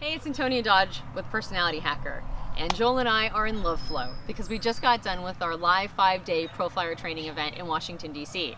Hey, it's Antonia Dodge with Personality Hacker. And Joel and I are in love flow because we just got done with our live five day Profiler training event in Washington, D.C.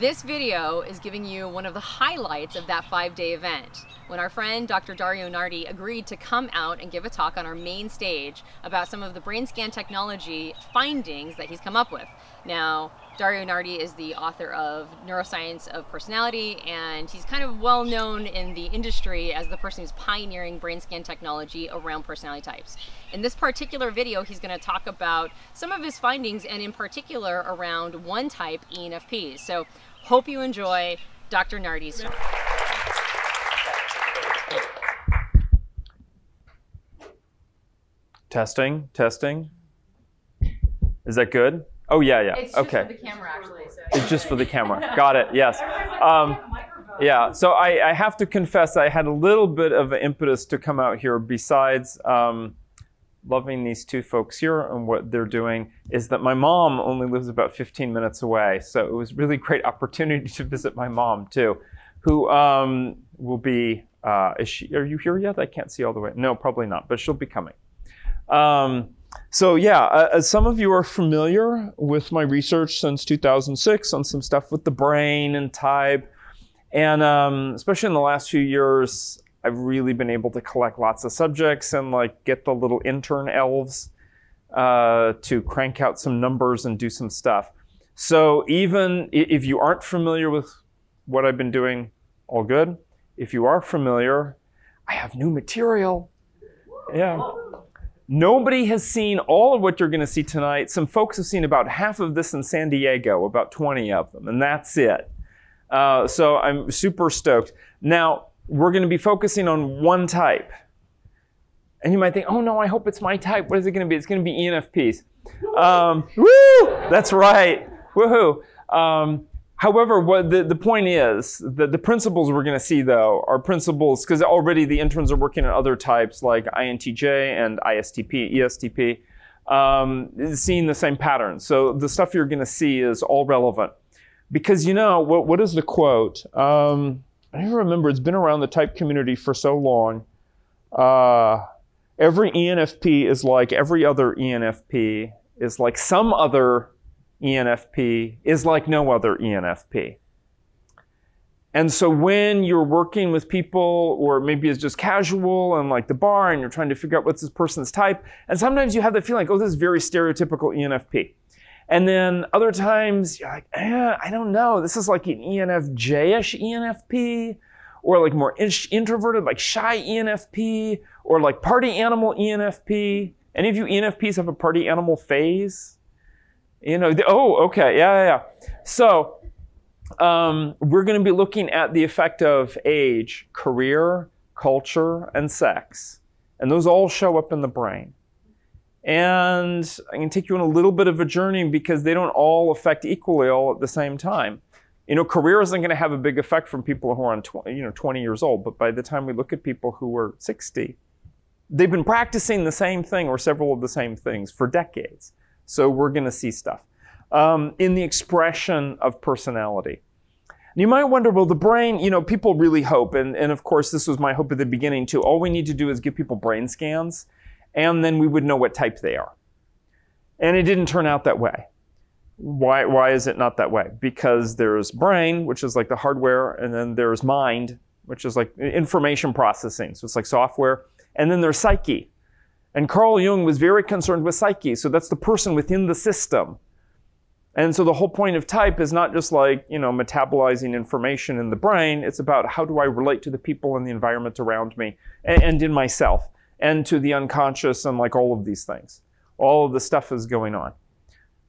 This video is giving you one of the highlights of that five day event when our friend Dr. Dario Nardi agreed to come out and give a talk on our main stage about some of the brain scan technology findings that he's come up with. Now, Dario Nardi is the author of Neuroscience of Personality, and he's kind of well known in the industry as the person who's pioneering brain scan technology around personality types. In this particular video, he's going to talk about some of his findings, and in particular around one type ENFPs. So, hope you enjoy Dr. Nardi's talk. Testing, testing. Is that good? Oh yeah, yeah. It's okay. just for the camera, actually. So. It's just for the camera. Got it. Yes. Um, yeah. So I, I, have to confess, I had a little bit of an impetus to come out here. Besides um, loving these two folks here and what they're doing, is that my mom only lives about 15 minutes away. So it was really great opportunity to visit my mom too, who um, will be. Uh, is she? Are you here yet? I can't see all the way. No, probably not. But she'll be coming. Um, so yeah, uh, some of you are familiar with my research since 2006 on some stuff with the brain and type. And um, especially in the last few years, I've really been able to collect lots of subjects and like get the little intern elves uh, to crank out some numbers and do some stuff. So even if you aren't familiar with what I've been doing, all good. If you are familiar, I have new material. Yeah. Nobody has seen all of what you're going to see tonight. Some folks have seen about half of this in San Diego, about 20 of them, and that's it. Uh, so I'm super stoked. Now, we're going to be focusing on one type. And you might think, oh no, I hope it's my type. What is it going to be? It's going to be ENFPs. Um, woo! That's right. Woohoo! Um, However, what the, the point is that the principles we're going to see though are principles because already the interns are working on other types like INTJ and ISTP, ESTP, um, seeing the same patterns. So the stuff you're going to see is all relevant because you know what? What is the quote? Um, I don't remember. It's been around the type community for so long. Uh, every ENFP is like every other ENFP is like some other ENFP is like no other ENFP. And so when you're working with people, or maybe it's just casual and like the bar, and you're trying to figure out what's this person's type, and sometimes you have the feeling like, oh, this is very stereotypical ENFP. And then other times you're like, eh, I don't know, this is like an ENFJ-ish ENFP, or like more introverted, like shy ENFP, or like party animal ENFP. Any of you ENFPs have a party animal phase? You know, the, oh, okay, yeah, yeah, yeah. So um, we're going to be looking at the effect of age, career, culture, and sex. And those all show up in the brain. And I can take you on a little bit of a journey because they don't all affect equally all at the same time. You know, career isn't going to have a big effect from people who are on 20, you know, 20 years old, but by the time we look at people who are 60, they've been practicing the same thing or several of the same things for decades. So we're going to see stuff um, in the expression of personality. You might wonder, well, the brain, you know, people really hope, and, and of course, this was my hope at the beginning too. All we need to do is give people brain scans, and then we would know what type they are. And it didn't turn out that way. Why, why is it not that way? Because there's brain, which is like the hardware, and then there's mind, which is like information processing. So it's like software. And then there's psyche, and Carl Jung was very concerned with psyche. So that's the person within the system. And so the whole point of type is not just like, you know, metabolizing information in the brain. It's about how do I relate to the people and the environment around me and, and in myself and to the unconscious and like all of these things. All of the stuff is going on.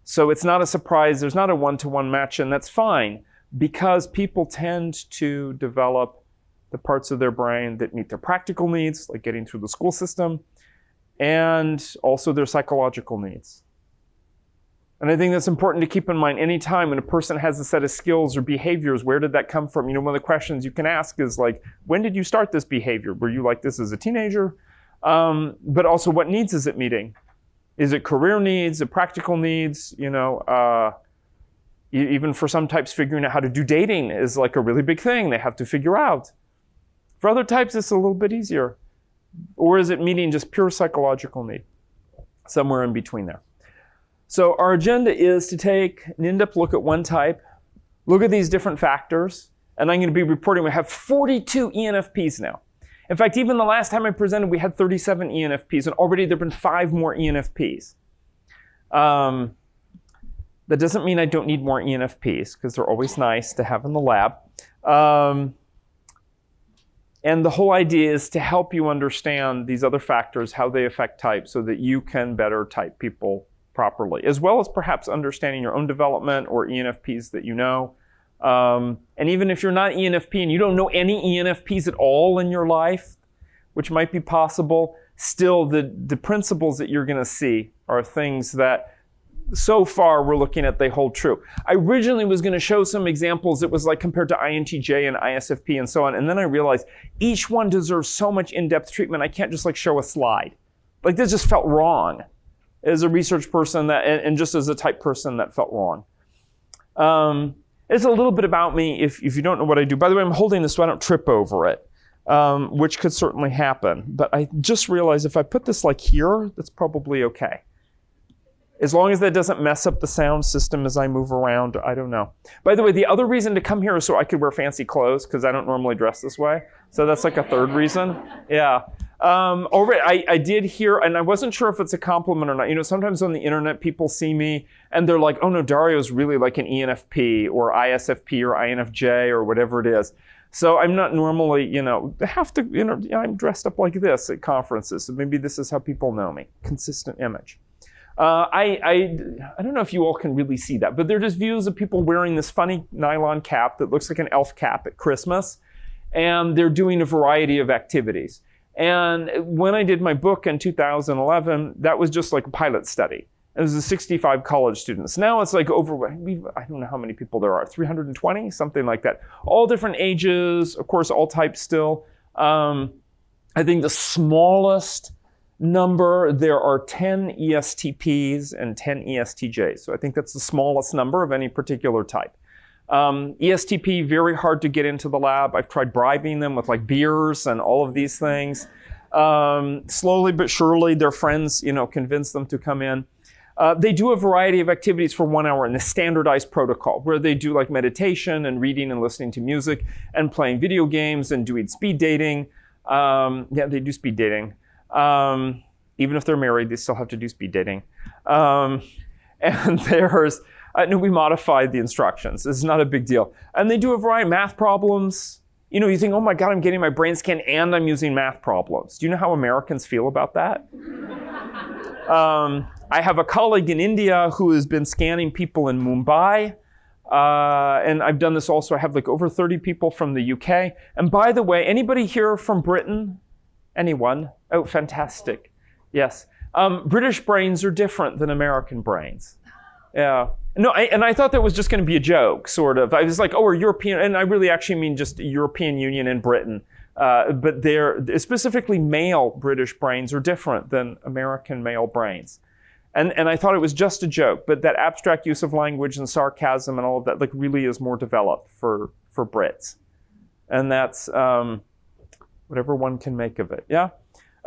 So it's not a surprise. There's not a one-to-one match and that's fine because people tend to develop the parts of their brain that meet their practical needs, like getting through the school system, and also their psychological needs. And I think that's important to keep in mind anytime when a person has a set of skills or behaviors, where did that come from? You know, one of the questions you can ask is like, when did you start this behavior? Were you like this as a teenager? Um, but also, what needs is it meeting? Is it career needs, it practical needs? You know, uh, even for some types, figuring out how to do dating is like a really big thing they have to figure out. For other types, it's a little bit easier. Or is it meeting just pure psychological need? Somewhere in between there. So our agenda is to take an in-depth look at one type, look at these different factors, and I'm going to be reporting we have 42 ENFPs now. In fact, even the last time I presented, we had 37 ENFPs, and already there have been five more ENFPs. Um, that doesn't mean I don't need more ENFPs, because they're always nice to have in the lab. Um, and the whole idea is to help you understand these other factors, how they affect type, so that you can better type people properly, as well as perhaps understanding your own development or ENFPs that you know. Um, and even if you're not ENFP and you don't know any ENFPs at all in your life, which might be possible, still the, the principles that you're going to see are things that so far we're looking at they hold true. I originally was going to show some examples It was like compared to INTJ and ISFP and so on, and then I realized each one deserves so much in-depth treatment. I can't just like show a slide. Like this just felt wrong as a research person that, and, and just as a type person that felt wrong. Um, it's a little bit about me if, if you don't know what I do. By the way, I'm holding this so I don't trip over it, um, which could certainly happen. But I just realized if I put this like here, that's probably okay. As long as that doesn't mess up the sound system as I move around, I don't know. By the way, the other reason to come here is so I could wear fancy clothes because I don't normally dress this way. So that's like a third reason. Yeah. Um, already, I, I did hear, and I wasn't sure if it's a compliment or not. You know, sometimes on the internet, people see me and they're like, oh no, Dario's really like an ENFP or ISFP or INFJ or whatever it is. So I'm not normally, you know, have to, you know, I'm dressed up like this at conferences. So maybe this is how people know me. Consistent image. Uh, I, I, I don't know if you all can really see that, but they're just views of people wearing this funny nylon cap that looks like an elf cap at Christmas. And they're doing a variety of activities. And when I did my book in 2011, that was just like a pilot study. It was 65 college students. Now it's like over, I don't know how many people there are, 320, something like that. All different ages, of course, all types still. Um, I think the smallest number, there are 10 ESTPs and 10 ESTJs. So I think that's the smallest number of any particular type. Um, ESTP, very hard to get into the lab. I've tried bribing them with like beers and all of these things. Um, slowly but surely, their friends, you know, convince them to come in. Uh, they do a variety of activities for one hour in the standardized protocol, where they do like meditation and reading and listening to music and playing video games and doing speed dating. Um, yeah, they do speed dating. Um, even if they're married, they still have to do speed dating. Um, and there's uh, no, we modified the instructions. It's not a big deal. And they do a variety of math problems. You know, you think, oh my God, I'm getting my brain scan and I'm using math problems. Do you know how Americans feel about that? um, I have a colleague in India who has been scanning people in Mumbai. Uh, and I've done this also. I have like over 30 people from the UK. And by the way, anybody here from Britain? Anyone? Oh, fantastic. Yes. Um, British brains are different than American brains. Yeah. No, I, and I thought that was just going to be a joke, sort of. I was like, oh, we're European, and I really actually mean just European Union and Britain. Uh, but they're specifically male British brains are different than American male brains. And, and I thought it was just a joke, but that abstract use of language and sarcasm and all of that like really is more developed for, for Brits. And that's um, whatever one can make of it. Yeah?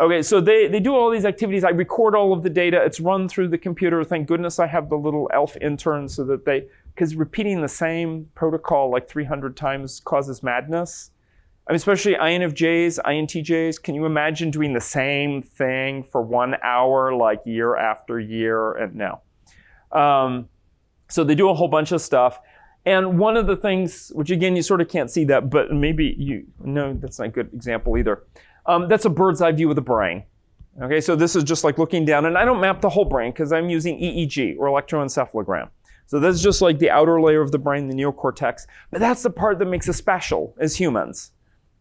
Okay, so they, they do all these activities. I record all of the data. It's run through the computer. Thank goodness I have the little elf intern so that they, because repeating the same protocol like 300 times causes madness. I mean, especially INFJs, INTJs. Can you imagine doing the same thing for one hour, like year after year? And no. Um, so they do a whole bunch of stuff. And one of the things, which again, you sort of can't see that, but maybe you, no, that's not a good example either. Um, that's a bird's eye view of the brain. Okay, so this is just like looking down, and I don't map the whole brain because I'm using EEG or electroencephalogram. So that's just like the outer layer of the brain, the neocortex. But that's the part that makes us special as humans.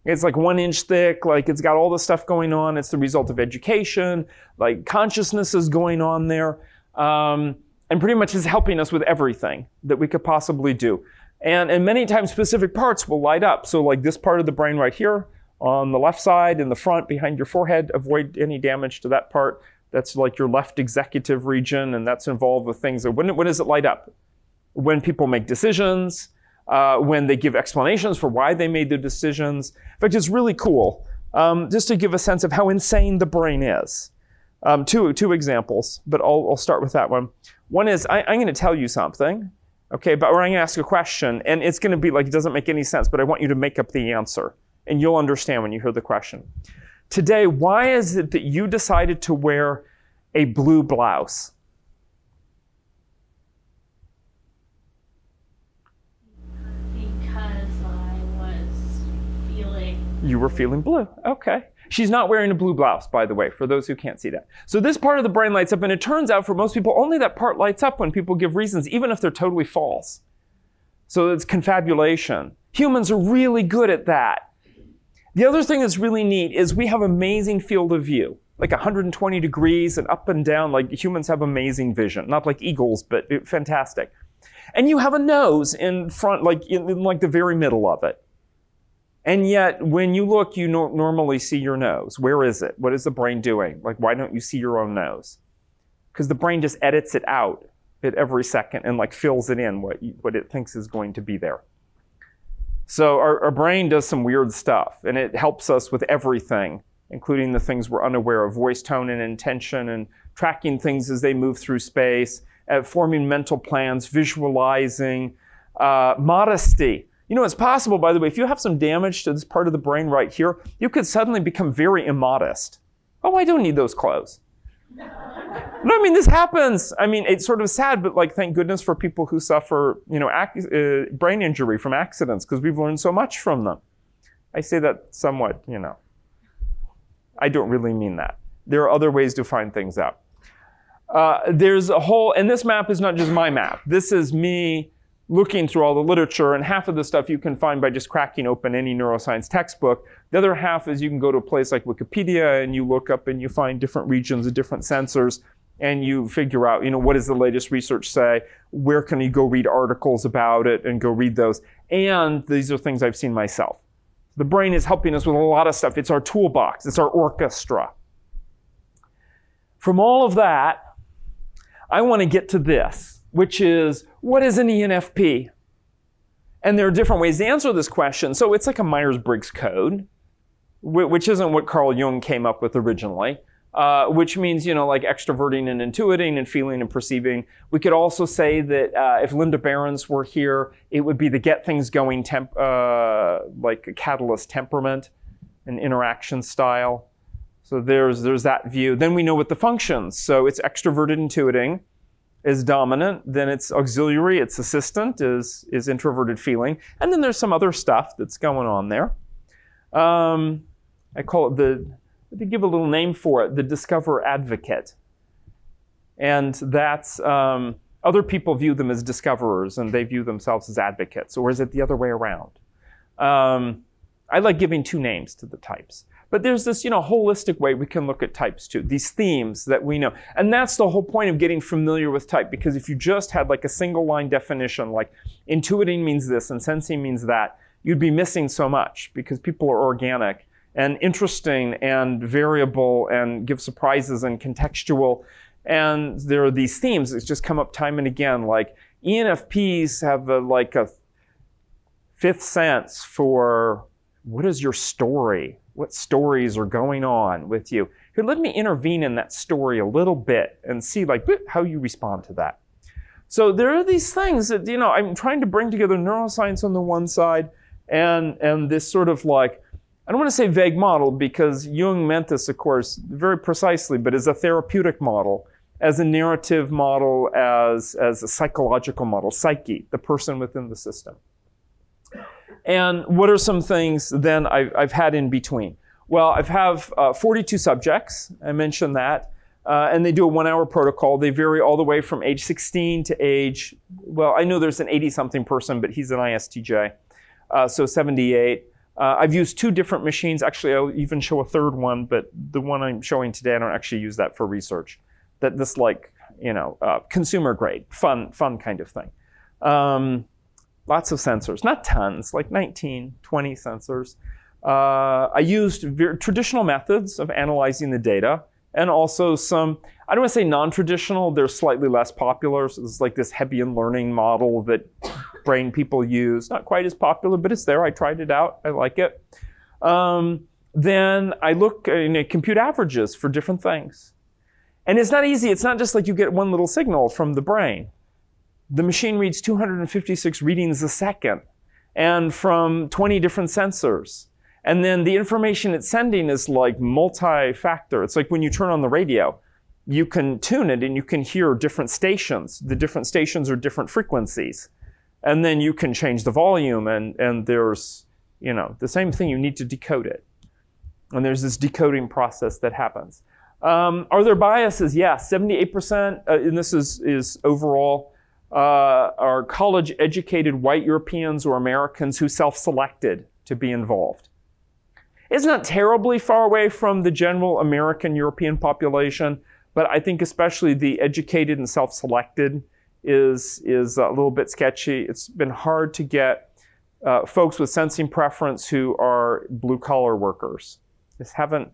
It's like one inch thick, like it's got all the stuff going on. It's the result of education, like consciousness is going on there, um, and pretty much is helping us with everything that we could possibly do. And, and many times specific parts will light up. So like this part of the brain right here, on the left side, in the front, behind your forehead. Avoid any damage to that part. That's like your left executive region, and that's involved with things. When, when does it light up? When people make decisions, uh, when they give explanations for why they made the decisions. In fact, it's really cool. um, just to give a sense of how insane the brain is. Um, two, two examples, but I'll, I'll start with that one. One is I, I'm going to tell you something, okay, but or I'm going to ask a question, and it's going to be like it doesn't make any sense, but I want you to make up the answer, and you'll understand when you hear the question. Today, why is it that you decided to wear a blue blouse? Because I was feeling. You were feeling blue. Okay. She's not wearing a blue blouse, by the way, for those who can't see that. So this part of the brain lights up, and it turns out for most people, only that part lights up when people give reasons, even if they're totally false. So it's confabulation. Humans are really good at that. The other thing that's really neat is we have amazing field of view, like 120 degrees and up and down. Like humans have amazing vision, not like eagles, but fantastic. And you have a nose in front, like in, in like the very middle of it. And yet, when you look, you no- normally see your nose. Where is it? What is the brain doing? Like, why don't you see your own nose? Because the brain just edits it out at every second and like fills it in what, you, what it thinks is going to be there. So our, our brain does some weird stuff, and it helps us with everything, including the things we're unaware of, voice tone and intention, and tracking things as they move through space, uh, forming mental plans, visualizing, uh, modesty. You know, it's possible, by the way, if you have some damage to this part of the brain right here, you could suddenly become very immodest. Oh, I don't need those clothes. No, I mean, this happens. I mean, it's sort of sad, but like, thank goodness for people who suffer, you know, ac- uh, brain injury from accidents because we've learned so much from them. I say that somewhat, you know. I don't really mean that. There are other ways to find things out. Uh, there's a whole, and this map is not just my map. This is me looking through all the literature, and half of the stuff you can find by just cracking open any neuroscience textbook. The other half is you can go to a place like Wikipedia and you look up and you find different regions of different sensors and you figure out, you know, what does the latest research say? Where can you go read articles about it and go read those? And these are things I've seen myself. The brain is helping us with a lot of stuff. It's our toolbox, it's our orchestra. From all of that, I want to get to this, which is what is an ENFP? And there are different ways to answer this question. So it's like a Myers Briggs code, which isn't what Carl Jung came up with originally. Uh, which means, you know, like extroverting and intuiting and feeling and perceiving. We could also say that uh, if Linda Berens were here, it would be the get things going, temp- uh, like a catalyst temperament and interaction style. So there's, there's that view. Then we know what the functions. So it's extroverted intuiting is dominant, then it's auxiliary, it's assistant is, is introverted feeling. And then there's some other stuff that's going on there. Um, I call it the to give a little name for it, the discover advocate. And that's um, other people view them as discoverers and they view themselves as advocates, or is it the other way around? Um, I like giving two names to the types. But there's this, you know, holistic way we can look at types too, these themes that we know. And that's the whole point of getting familiar with type, because if you just had like a single line definition, like intuiting means this and sensing means that, you'd be missing so much because people are organic and interesting and variable and give surprises and contextual. And there are these themes that just come up time and again, like ENFPs have a, like a fifth sense for what is your story? What stories are going on with you? Here, let me intervene in that story a little bit and see like how you respond to that. So there are these things that, you know, I'm trying to bring together neuroscience on the one side and, and this sort of like I don't want to say vague model because Jung meant this, of course, very precisely, but as a therapeutic model, as a narrative model, as, as a psychological model, psyche, the person within the system. And what are some things then I've, I've had in between? Well, I have uh, 42 subjects. I mentioned that. Uh, and they do a one hour protocol. They vary all the way from age 16 to age, well, I know there's an 80 something person, but he's an ISTJ. Uh, so 78. Uh, I've used two different machines. Actually, I'll even show a third one, but the one I'm showing today, I don't actually use that for research. That this like, you know, uh, consumer grade, fun, fun kind of thing. Um, lots of sensors, not tons, like 19, 20 sensors. Uh, I used traditional methods of analyzing the data and also some, I don't want to say non-traditional, they're slightly less popular. So it's like this Hebbian learning model that brain people use. Not quite as popular, but it's there. I tried it out. I like it. Um, then I look and compute averages for different things. And it's not easy. It's not just like you get one little signal from the brain. The machine reads 256 readings a second and from 20 different sensors. And then the information it's sending is like multi factor. It's like when you turn on the radio, you can tune it and you can hear different stations. The different stations are different frequencies. And then you can change the volume, and, and there's, you know, the same thing, you need to decode it. And there's this decoding process that happens. Um, are there biases? Yes, 78%, uh, and this is, is overall, uh, are college educated white Europeans or Americans who self selected to be involved. It's not terribly far away from the general American European population, but I think especially the educated and self selected is, is a little bit sketchy. It's been hard to get uh, folks with sensing preference who are blue collar workers. Just haven't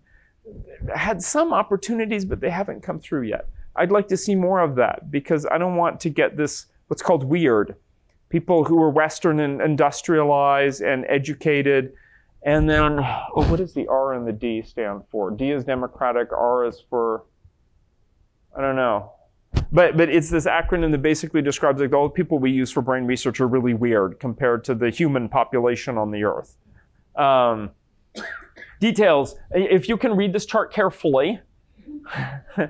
had some opportunities, but they haven't come through yet. I'd like to see more of that because I don't want to get this what's called weird. People who are Western and industrialized and educated. And then, oh, what does the R and the D stand for? D is Democratic, R is for, I don't know. But, but it's this acronym that basically describes like all the people we use for brain research are really weird compared to the human population on the earth. Um, details. If you can read this chart carefully, uh,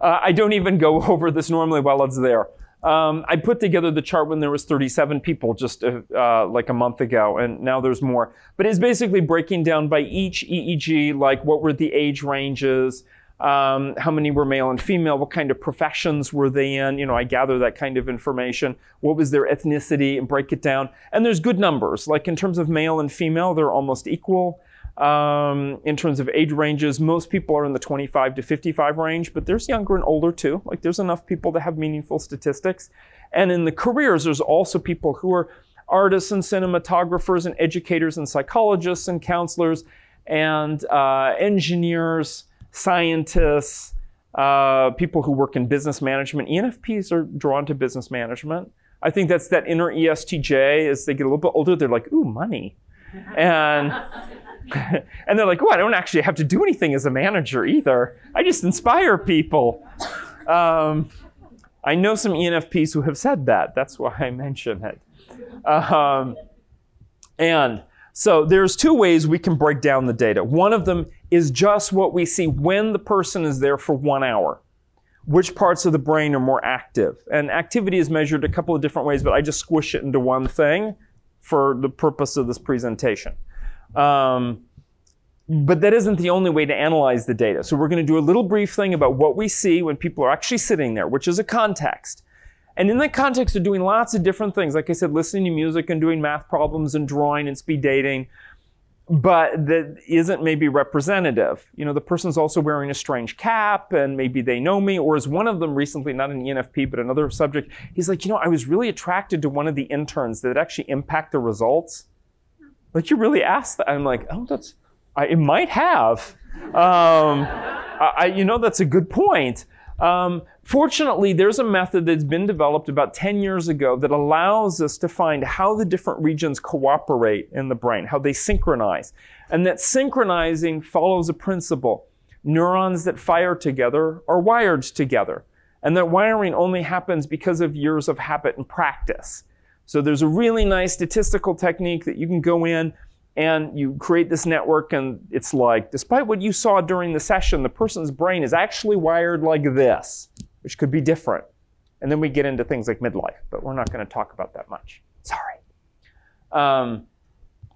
I don't even go over this normally while it's there. Um, I put together the chart when there was 37 people just uh, uh, like a month ago, and now there's more. But it's basically breaking down by each EEG, like what were the age ranges, um, how many were male and female, what kind of professions were they in. You know, I gather that kind of information. What was their ethnicity, and break it down. And there's good numbers. Like in terms of male and female, they're almost equal. Um, in terms of age ranges, most people are in the 25 to 55 range, but there's younger and older too. Like there's enough people to have meaningful statistics. And in the careers, there's also people who are artists and cinematographers and educators and psychologists and counselors and uh, engineers, scientists, uh, people who work in business management. ENFPs are drawn to business management. I think that's that inner ESTJ. As they get a little bit older, they're like, ooh, money. And and they're like, oh, I don't actually have to do anything as a manager either. I just inspire people. Um, I know some ENFPs who have said that. That's why I mention it. Um, and so there's two ways we can break down the data. One of them is just what we see when the person is there for one hour. Which parts of the brain are more active? And activity is measured a couple of different ways, but I just squish it into one thing for the purpose of this presentation. Um, but that isn't the only way to analyze the data. So we're going to do a little brief thing about what we see when people are actually sitting there, which is a context. And in that context, they're doing lots of different things. Like I said, listening to music and doing math problems and drawing and speed dating. But that isn't maybe representative. You know, the person's also wearing a strange cap and maybe they know me. Or as one of them recently, not an ENFP, but another subject, he's like, you know, I was really attracted to one of the interns that actually impact the results. Like you really asked that? I'm like, oh, that's, I, it might have. Um, I, you know, that's a good point. Um, fortunately, there's a method that's been developed about 10 years ago that allows us to find how the different regions cooperate in the brain, how they synchronize. And that synchronizing follows a principle. Neurons that fire together are wired together. And that wiring only happens because of years of habit and practice. So there's a really nice statistical technique that you can go in and you create this network and it's like, despite what you saw during the session, the person's brain is actually wired like this, which could be different. And then we get into things like midlife, but we're not going to talk about that much. Sorry. Um,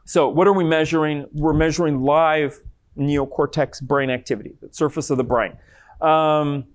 so what are we measuring? We're measuring live neocortex brain activity, the surface of the brain. Um,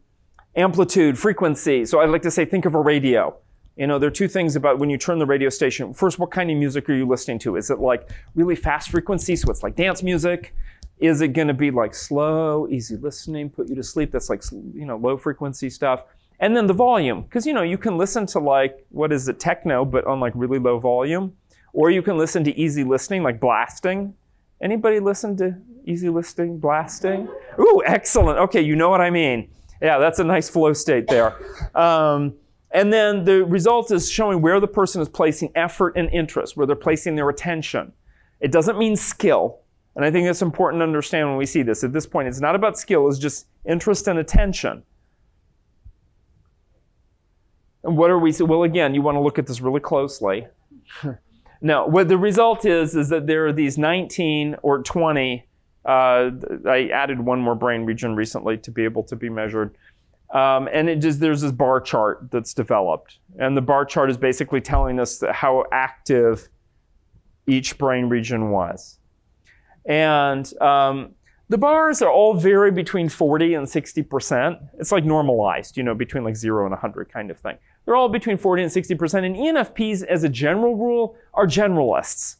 amplitude, frequency. So I'd like to say, think of a radio. You know, there are two things about when you turn the radio station. First, what kind of music are you listening to? Is it like really fast frequency, so it's like dance music? Is it going to be like slow, easy listening, put you to sleep? That's like, you know, low frequency stuff. And then the volume, because, you know, you can listen to like, what is it, techno, but on like really low volume. Or you can listen to easy listening, like blasting. Anybody listen to easy listening, blasting? Ooh, excellent. Okay, you know what I mean. Yeah, that's a nice flow state there. Um, and then the result is showing where the person is placing effort and interest, where they're placing their attention. It doesn't mean skill. And I think it's important to understand when we see this. At this point, it's not about skill, it's just interest and attention. And what are we? Well, again, you want to look at this really closely. now, what the result is is that there are these 19 or 20. Uh, I added one more brain region recently to be able to be measured. Um, and it just there's this bar chart that's developed, and the bar chart is basically telling us how active each brain region was. And um, the bars are all vary between 40 and 60 percent. It's like normalized, you know, between like zero and 100 kind of thing. They're all between 40 and 60 percent. And ENFPs, as a general rule, are generalists.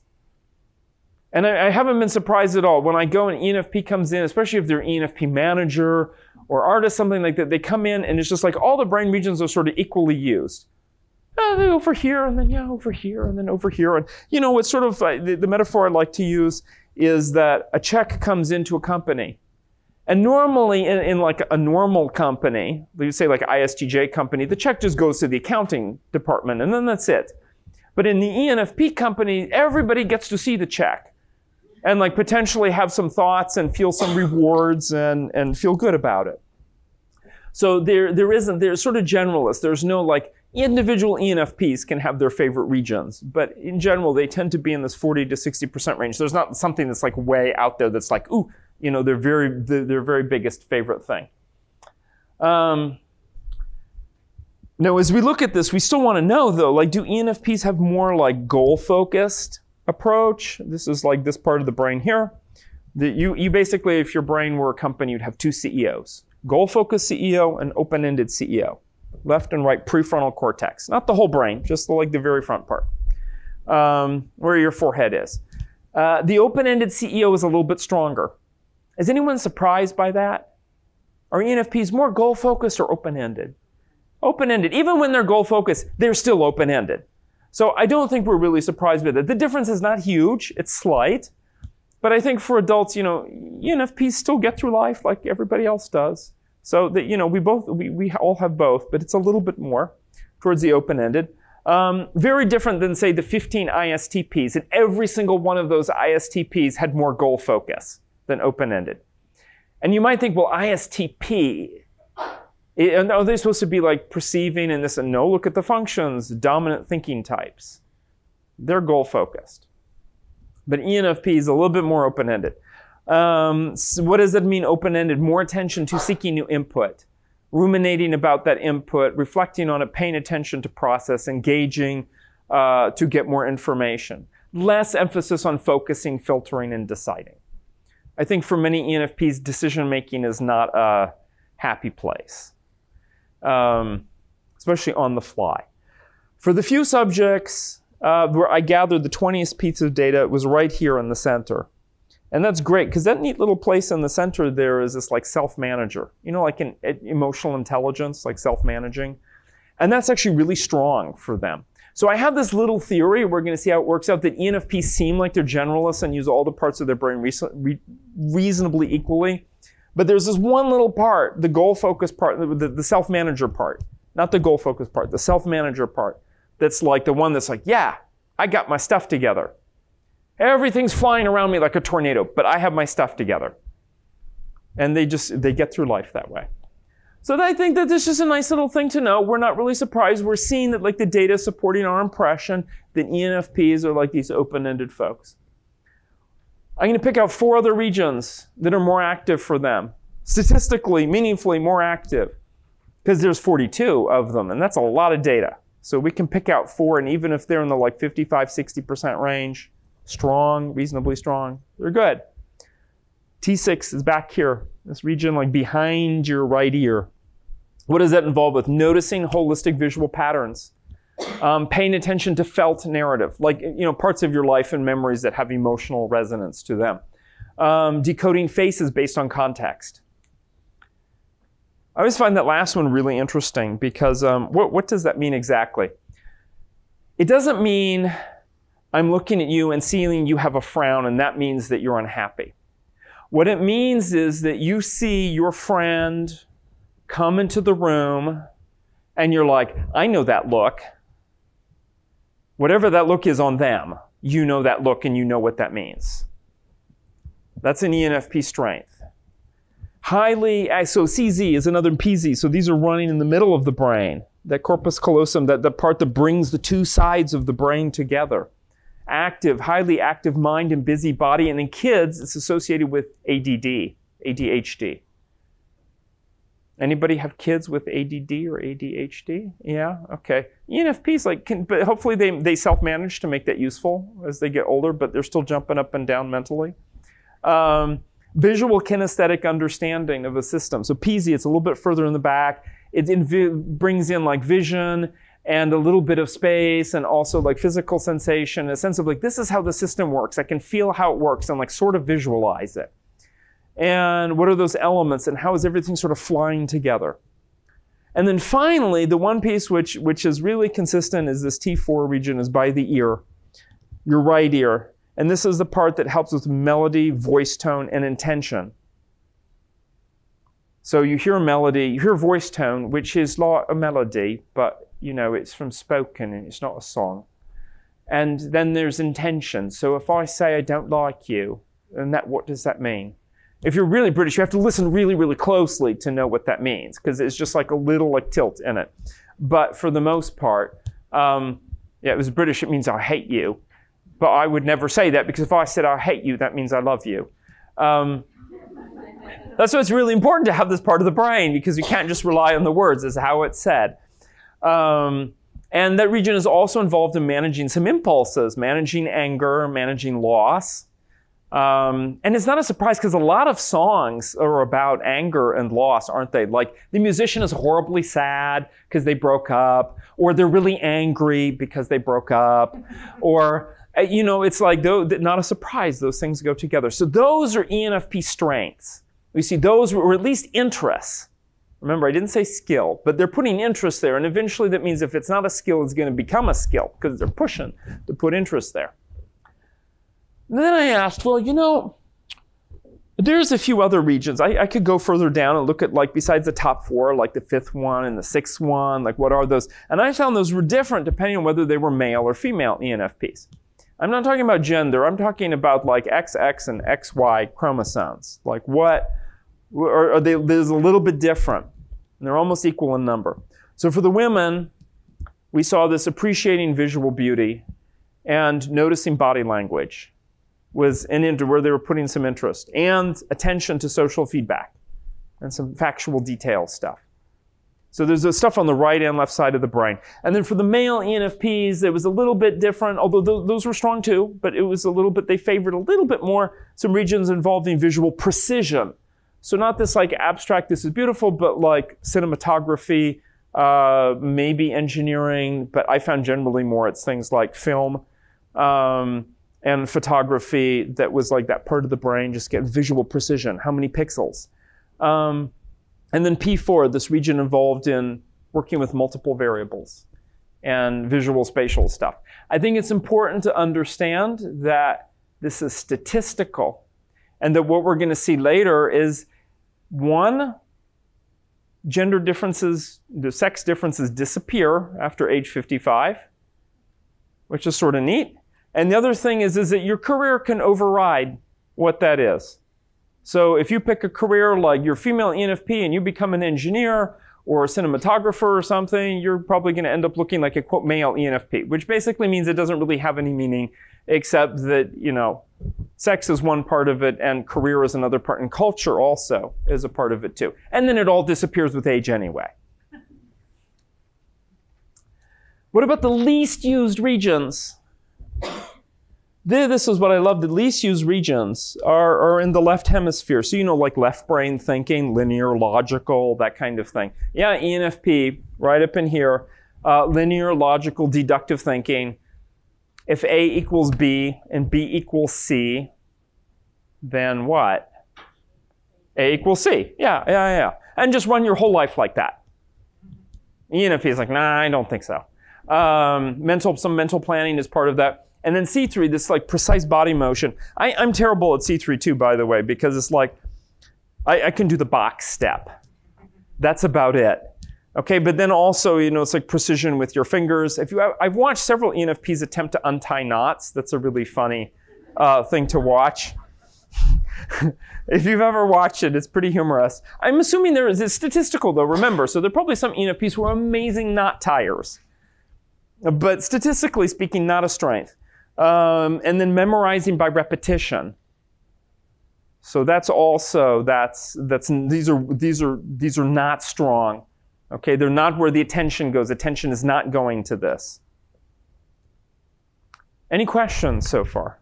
And I, I, haven't been surprised at all when I go and ENFP comes in, especially if they're ENFP manager or artist, something like that. They come in and it's just like all the brain regions are sort of equally used. Uh, over here and then yeah, over here and then over here. And you know, it's sort of uh, the, the metaphor I like to use is that a check comes into a company. And normally, in, in, like a normal company, you say like ISTJ company, the check just goes to the accounting department and then that's it. But in the ENFP company, everybody gets to see the check and like potentially have some thoughts and feel some rewards and, and feel good about it. So there, there isn't, there's sort of generalist. There's no like, Individual ENFPs can have their favorite regions, but in general, they tend to be in this 40 to 60% range. There's not something that's like way out there that's like, ooh, you know, their very, their very biggest favorite thing. Um, now, as we look at this, we still want to know though, like, do ENFPs have more like goal focused approach? This is like this part of the brain here. That you, you basically, if your brain were a company, you'd have two CEOs goal focused CEO and open ended CEO left and right prefrontal cortex. Not the whole brain, just the, like the very front part, um, where your forehead is. Uh, the open-ended CEO is a little bit stronger. Is anyone surprised by that? Are ENFPs more goal-focused or open-ended? Open-ended. Even when they're goal-focused, they're still open-ended. So I don't think we're really surprised by that. The difference is not huge. It's slight. But I think for adults, you know, ENFPs still get through life like everybody else does. So that you know, we both we, we all have both, but it's a little bit more towards the open-ended. Um, very different than say the 15 ISTPs, and every single one of those ISTPs had more goal focus than open-ended. And you might think, well, ISTP, are they supposed to be like perceiving and this? And no, look at the functions, dominant thinking types. They're goal focused. But ENFP is a little bit more open-ended. Um, so what does that mean open ended? More attention to seeking new input, ruminating about that input, reflecting on it, paying attention to process, engaging uh, to get more information. Less emphasis on focusing, filtering, and deciding. I think for many ENFPs, decision making is not a happy place, um, especially on the fly. For the few subjects uh, where I gathered the 20th piece of data, it was right here in the center. And that's great because that neat little place in the center there is this like self-manager, you know, like an emotional intelligence, like self-managing. And that's actually really strong for them. So I have this little theory. We're going to see how it works out that ENFPs seem like they're generalists and use all the parts of their brain re- reasonably equally. But there's this one little part, the goal focused part, the, the self manager part, not the goal focused part, the self manager part, that's like the one that's like, yeah, I got my stuff together. Everything's flying around me like a tornado, but I have my stuff together. And they just they get through life that way. So I think that this is a nice little thing to know. We're not really surprised. We're seeing that like the data supporting our impression that ENFPs are like these open-ended folks. I'm going to pick out four other regions that are more active for them. Statistically, meaningfully more active. Because there's 42 of them, and that's a lot of data. So we can pick out four, and even if they're in the like 55, 60% range, strong, reasonably strong. They're good. T6 is back here, this region like behind your right ear. What does that involve with? Noticing holistic visual patterns. Um, paying attention to felt narrative, like you know parts of your life and memories that have emotional resonance to them. Um, decoding faces based on context. I always find that last one really interesting because um, what, what does that mean exactly? It doesn't mean I'm looking at you and seeing you have a frown, and that means that you're unhappy. What it means is that you see your friend come into the room, and you're like, I know that look. Whatever that look is on them, you know that look and you know what that means. That's an ENFP strength. Highly, so CZ is another PZ. So these are running in the middle of the brain. That corpus callosum, that the part that brings the two sides of the brain together. Active, highly active mind and busy body. And in kids, it's associated with ADD, ADHD. Anybody have kids with ADD or ADHD? Yeah, okay. ENFPs like, can, but hopefully they, they self-manage to make that useful as they get older, but they're still jumping up and down mentally. Um, visual kinesthetic understanding of a system. So PZ, it's a little bit further in the back. It invi- brings in like vision and a little bit of space and also like physical sensation, a sense of like, this is how the system works. I can feel how it works and like sort of visualize it and what are those elements and how is everything sort of flying together. And then finally, the one piece which, which is really consistent is this T4 region is by the ear, your right ear. And this is the part that helps with melody, voice tone, and intention. So you hear a melody, you hear voice tone, which is like a melody, but you know, it's from spoken and it's not a song. And then there's intention. So if I say I don't like you, and that what does that mean? If you're really British, you have to listen really, really closely to know what that means because it's just like a little like tilt in it. But for the most part, um, yeah, it was British. It means I hate you, but I would never say that because if I said I hate you, that means I love you. Um, that's why it's really important to have this part of the brain because you can't just rely on the words as how it's said. Um, and that region is also involved in managing some impulses, managing anger, managing loss. Um, and it's not a surprise because a lot of songs are about anger and loss, aren't they? Like the musician is horribly sad because they broke up, or they're really angry because they broke up, or uh, you know, it's like not a surprise. Those things go together. So those are ENFP strengths. We see those were at least interests. Remember, I didn't say skill, but they're putting interest there, and eventually that means if it's not a skill, it's going to become a skill because they're pushing to put interest there. And then I asked, well, you know, there's a few other regions. I, I, could go further down and look at, like, besides the top four, like the fifth one and the sixth one, like, what are those? And I found those were different depending on whether they were male or female ENFPs. I'm not talking about gender, I'm talking about, like, XX and XY chromosomes. Like, what, are, are they, there's a little bit different, and they're almost equal in number. So for the women, we saw this appreciating visual beauty and noticing body language was an into where they were putting some interest and attention to social feedback and some factual detail stuff. So there's the stuff on the right and left side of the brain. And then for the male ENFPs, it was a little bit different, although th- those were strong too, but it was a little bit, they favored a little bit more some regions involving visual precision. So not this like abstract, this is beautiful, but like cinematography, uh, maybe engineering, but I found generally more it's things like film. Um, and photography that was like that part of the brain, just get visual precision. How many pixels? Um, and then P4, this region involved in working with multiple variables and visual spatial stuff. I think it's important to understand that this is statistical and that what we're going to see later is one, gender differences, the sex differences disappear after age 55, which is sort of neat. And the other thing is, is that your career can override what that is. So if you pick a career like you're female ENFP and you become an engineer or a cinematographer or something, you're probably going to end up looking like a quote male ENFP, which basically means it doesn't really have any meaning except that, you know, sex is one part of it and career is another part and culture also is a part of it too. And then it all disappears with age anyway. What about the least used regions? This is what I love. The least used regions are, are in the left hemisphere. So, you know, like left brain thinking, linear, logical, that kind of thing. Yeah, ENFP, right up in here. Uh, linear, logical, deductive thinking. If A equals B and B equals C, then what? A equals C. Yeah, yeah, yeah. And just run your whole life like that. ENFP is like, nah, I don't think so. Um, mental, some mental planning is part of that. And then C3, this like precise body motion. I, am terrible at C3 too, by the way, because it's like I, I, can do the box step. That's about it. Okay, but then also, you know, it's like precision with your fingers. If you, I've watched several ENFPs attempt to untie knots. That's a really funny uh, thing to watch. if you've ever watched it, it's pretty humorous. I'm assuming there is, it's statistical though, remember, so there are probably some ENFPs who are amazing knot tires. But statistically speaking, not a strength. Um, and then memorizing by repetition. So that's also that's that's these are these are these are not strong. Okay, they're not where the attention goes. Attention is not going to this. Any questions so far?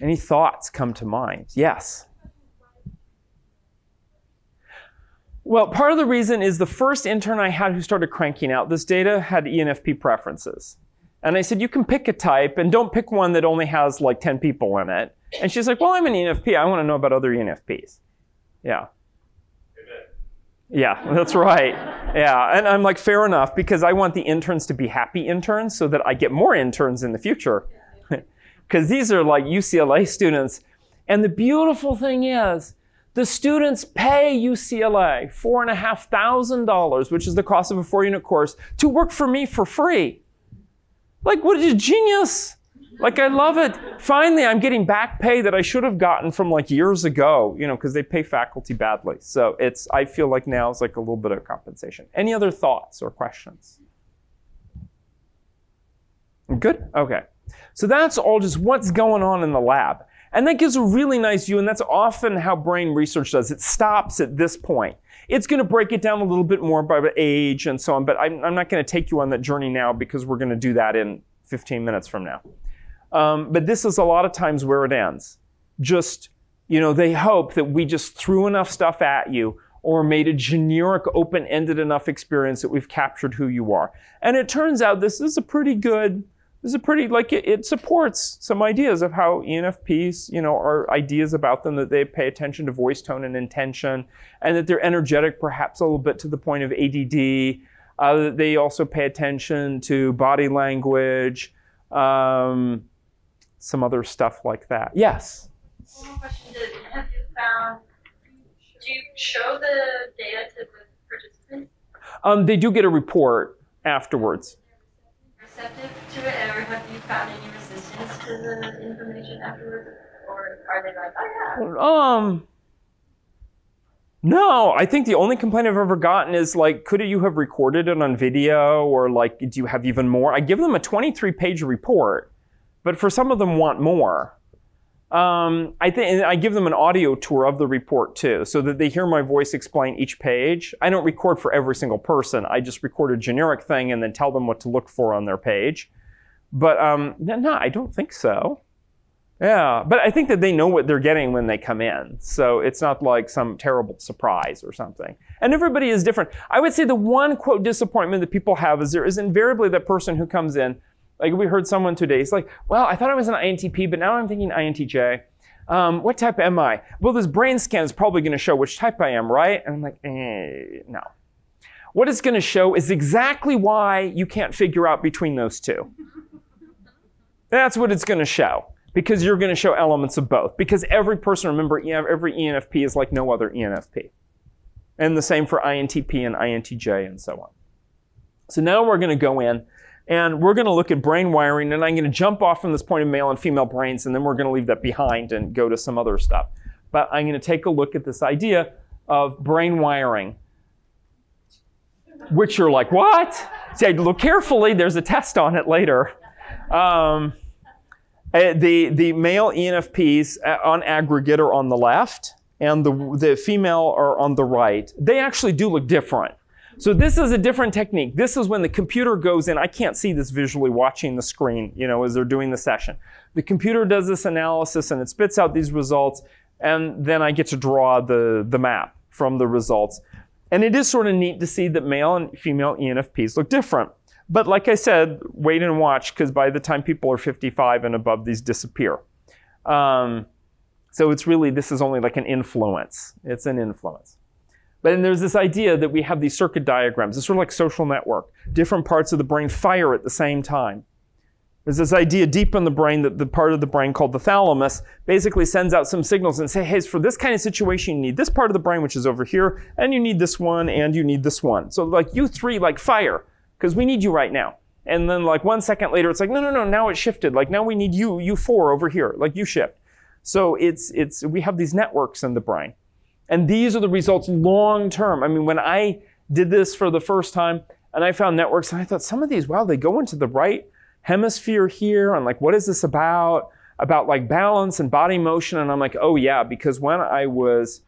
Any thoughts come to mind? Yes. Well, part of the reason is the first intern I had who started cranking out this data had ENFP preferences. And I said, you can pick a type and don't pick one that only has like 10 people in it. And she's like, well, I'm an ENFP. I want to know about other ENFPs. Yeah. Yeah, that's right. Yeah, and I'm like, fair enough, because I want the interns to be happy interns so that I get more interns in the future. Because these are like UCLA students. And the beautiful thing is, the students pay UCLA $4,500, which is the cost of a four unit course, to work for me for free. Like, what a genius! Like, I love it. Finally, I'm getting back pay that I should have gotten from like years ago, you know, because they pay faculty badly. So it's, I feel like now is like a little bit of compensation. Any other thoughts or questions? Good? Okay. So that's all just what's going on in the lab. And that gives a really nice view, and that's often how brain research does. It stops at this point. It's going to break it down a little bit more by age and so on, but I'm, I'm not going to take you on that journey now because we're going to do that in 15 minutes from now. Um, but this is a lot of times where it ends. Just, you know, they hope that we just threw enough stuff at you or made a generic, open ended enough experience that we've captured who you are. And it turns out this is a pretty good this is a pretty like it, it, supports some ideas of how ENFPs, you know, are ideas about them that they pay attention to voice tone and intention, and that they're energetic, perhaps a little bit to the point of ADD. Uh, they also pay attention to body language, um, some other stuff like that. Yes. One question: Did, Have you found? Do you show the data to the participants? Um, they do get a report afterwards receptive to it, or have you found any resistance to the information afterwards, or are they like, oh yeah? Um. No, I think the only complaint I've ever gotten is like, could you have recorded it on video, or like, do you have even more? I give them a 23-page report, but for some of them want more. Um, I think I give them an audio tour of the report too, so that they hear my voice explain each page. I don't record for every single person. I just record a generic thing and then tell them what to look for on their page. But um, no, I don't think so. Yeah, but I think that they know what they're getting when they come in, so it's not like some terrible surprise or something. And everybody is different. I would say the one quote disappointment that people have is there is invariably that person who comes in like we heard someone today, it's like, well, I thought I was an INTP, but now I'm thinking INTJ. Um, what type am I? Well, this brain scan is probably going to show which type I am, right? And I'm like, eh, no. What it's going to show is exactly why you can't figure out between those two. That's what it's going to show because you're going to show elements of both. Because every person, remember, every ENFP is like no other ENFP. And the same for INTP and INTJ and so on. So now we're going to go in and we're going to look at brain wiring, and I'm going to jump off from this point of male and female brains, and then we're going to leave that behind and go to some other stuff. But I'm going to take a look at this idea of brain wiring, which you're like, what? Say, look carefully, there's a test on it later. Um, eh, the, the male ENFPs uh, on aggregate are on the left, and the, the female are on the right. They actually do look different. So this is a different technique. This is when the computer goes in. I can't see this visually watching the screen, you know, as they're doing the session. The computer does this analysis and it spits out these results, and then I get to draw the, the map from the results. And it is sort of neat to see that male and female ENFPs look different. But like I said, wait and watch, because by the time people are 55 and above, these disappear. Um, so it's really, this is only like an influence. It's an influence. But then there's this idea that we have these circuit diagrams. It's sort of like social network. Different parts of the brain fire at the same time. There's this idea deep in the brain that the part of the brain called the thalamus basically sends out some signals and say, hey, for this kind of situation, you need this part of the brain, which is over here, and you need this one, and you need this one. So like you three, like fire, because we need you right now. And then like one second later, it's like, no, no, no, now it shifted. Like now we need you, you four over here, like you shift. So it's, it's, we have these networks in the brain. And these are the results long term. I mean, when I did this for the first time and I found networks and I thought some of these, wow, they go into the right hemisphere here. And like, what is this about? About like balance and body motion. And I'm like, oh yeah, because when I was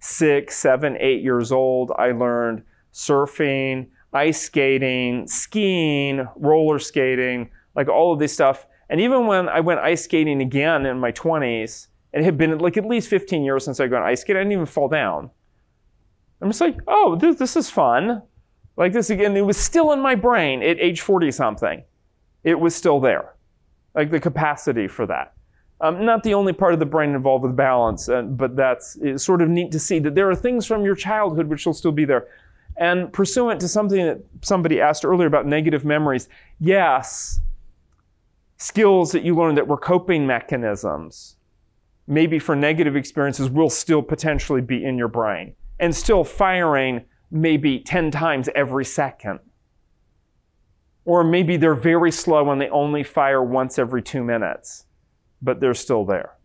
six, seven, eight years old, I learned surfing, ice skating, skiing, roller skating, like all of this stuff. And even when I went ice skating again in my 20s, it had been like at least 15 years since I'd gone ice skating, I didn't even fall down. I'm just like, oh, this, this is fun. Like this again, it was still in my brain at age 40 something. It was still there, like the capacity for that. Um, not the only part of the brain involved with balance, uh, but that's sort of neat to see that there are things from your childhood which will still be there. And pursuant to something that somebody asked earlier about negative memories, yes, skills that you learned that were coping mechanisms, maybe for negative experiences, will still potentially be in your brain and still firing maybe 10 times every second. Or maybe they're very slow and they only fire once every two minutes but they're still there.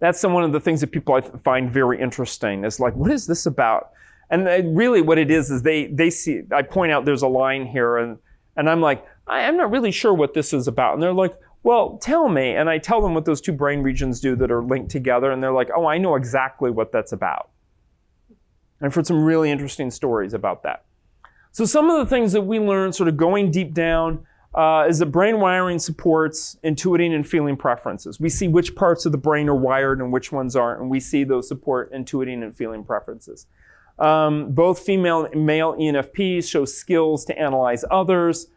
That's one of the things that people I find very interesting is like, what is this about? And uh, really what it is is they, they see, I point out there's a line here and, and I'm like, I'm not really sure what this is about. And they're like, well, tell me. And I tell them what those two brain regions do that are linked together. And they're like, oh, I know exactly what that's about. And I've heard some really interesting stories about that. So some of the things that we learn sort of going deep down uh, is that brain wiring supports intuiting and feeling preferences. We see which parts of the brain are wired and which ones aren't, and we see those support intuiting and feeling preferences. Um, both female and male ENFPs show skills to analyze others.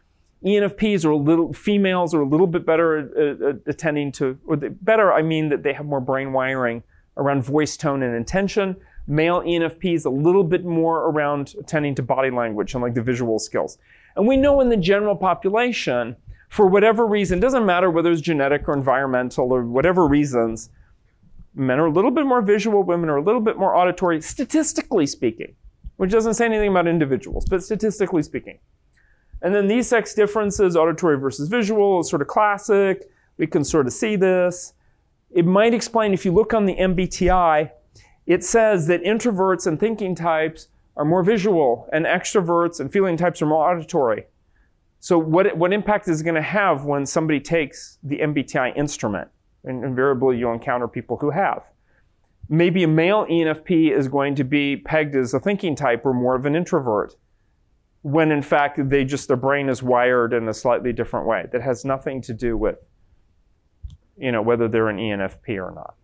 ENFPs are a little, females are a little bit better at, at attending to, or the, better, I mean that they have more brain wiring around voice tone and intention. Male ENFPs a little bit more around attending to body language and like the visual skills. And we know in the general population, for whatever reason, doesn't matter whether it's genetic or environmental or whatever reasons, men are a little bit more visual, women are a little bit more auditory, statistically speaking, which doesn't say anything about individuals, but statistically speaking. And then these sex differences, auditory versus visual, is sort of classic. We can sort of see this. It might explain if you look on the MBTI, it says that introverts and thinking types are more visual, and extroverts and feeling types are more auditory. So, what, what impact is it going to have when somebody takes the MBTI instrument? And invariably, you'll encounter people who have. Maybe a male ENFP is going to be pegged as a thinking type or more of an introvert, when in fact they just their brain is wired in a slightly different way that has nothing to do with, you know, whether they're an ENFP or not.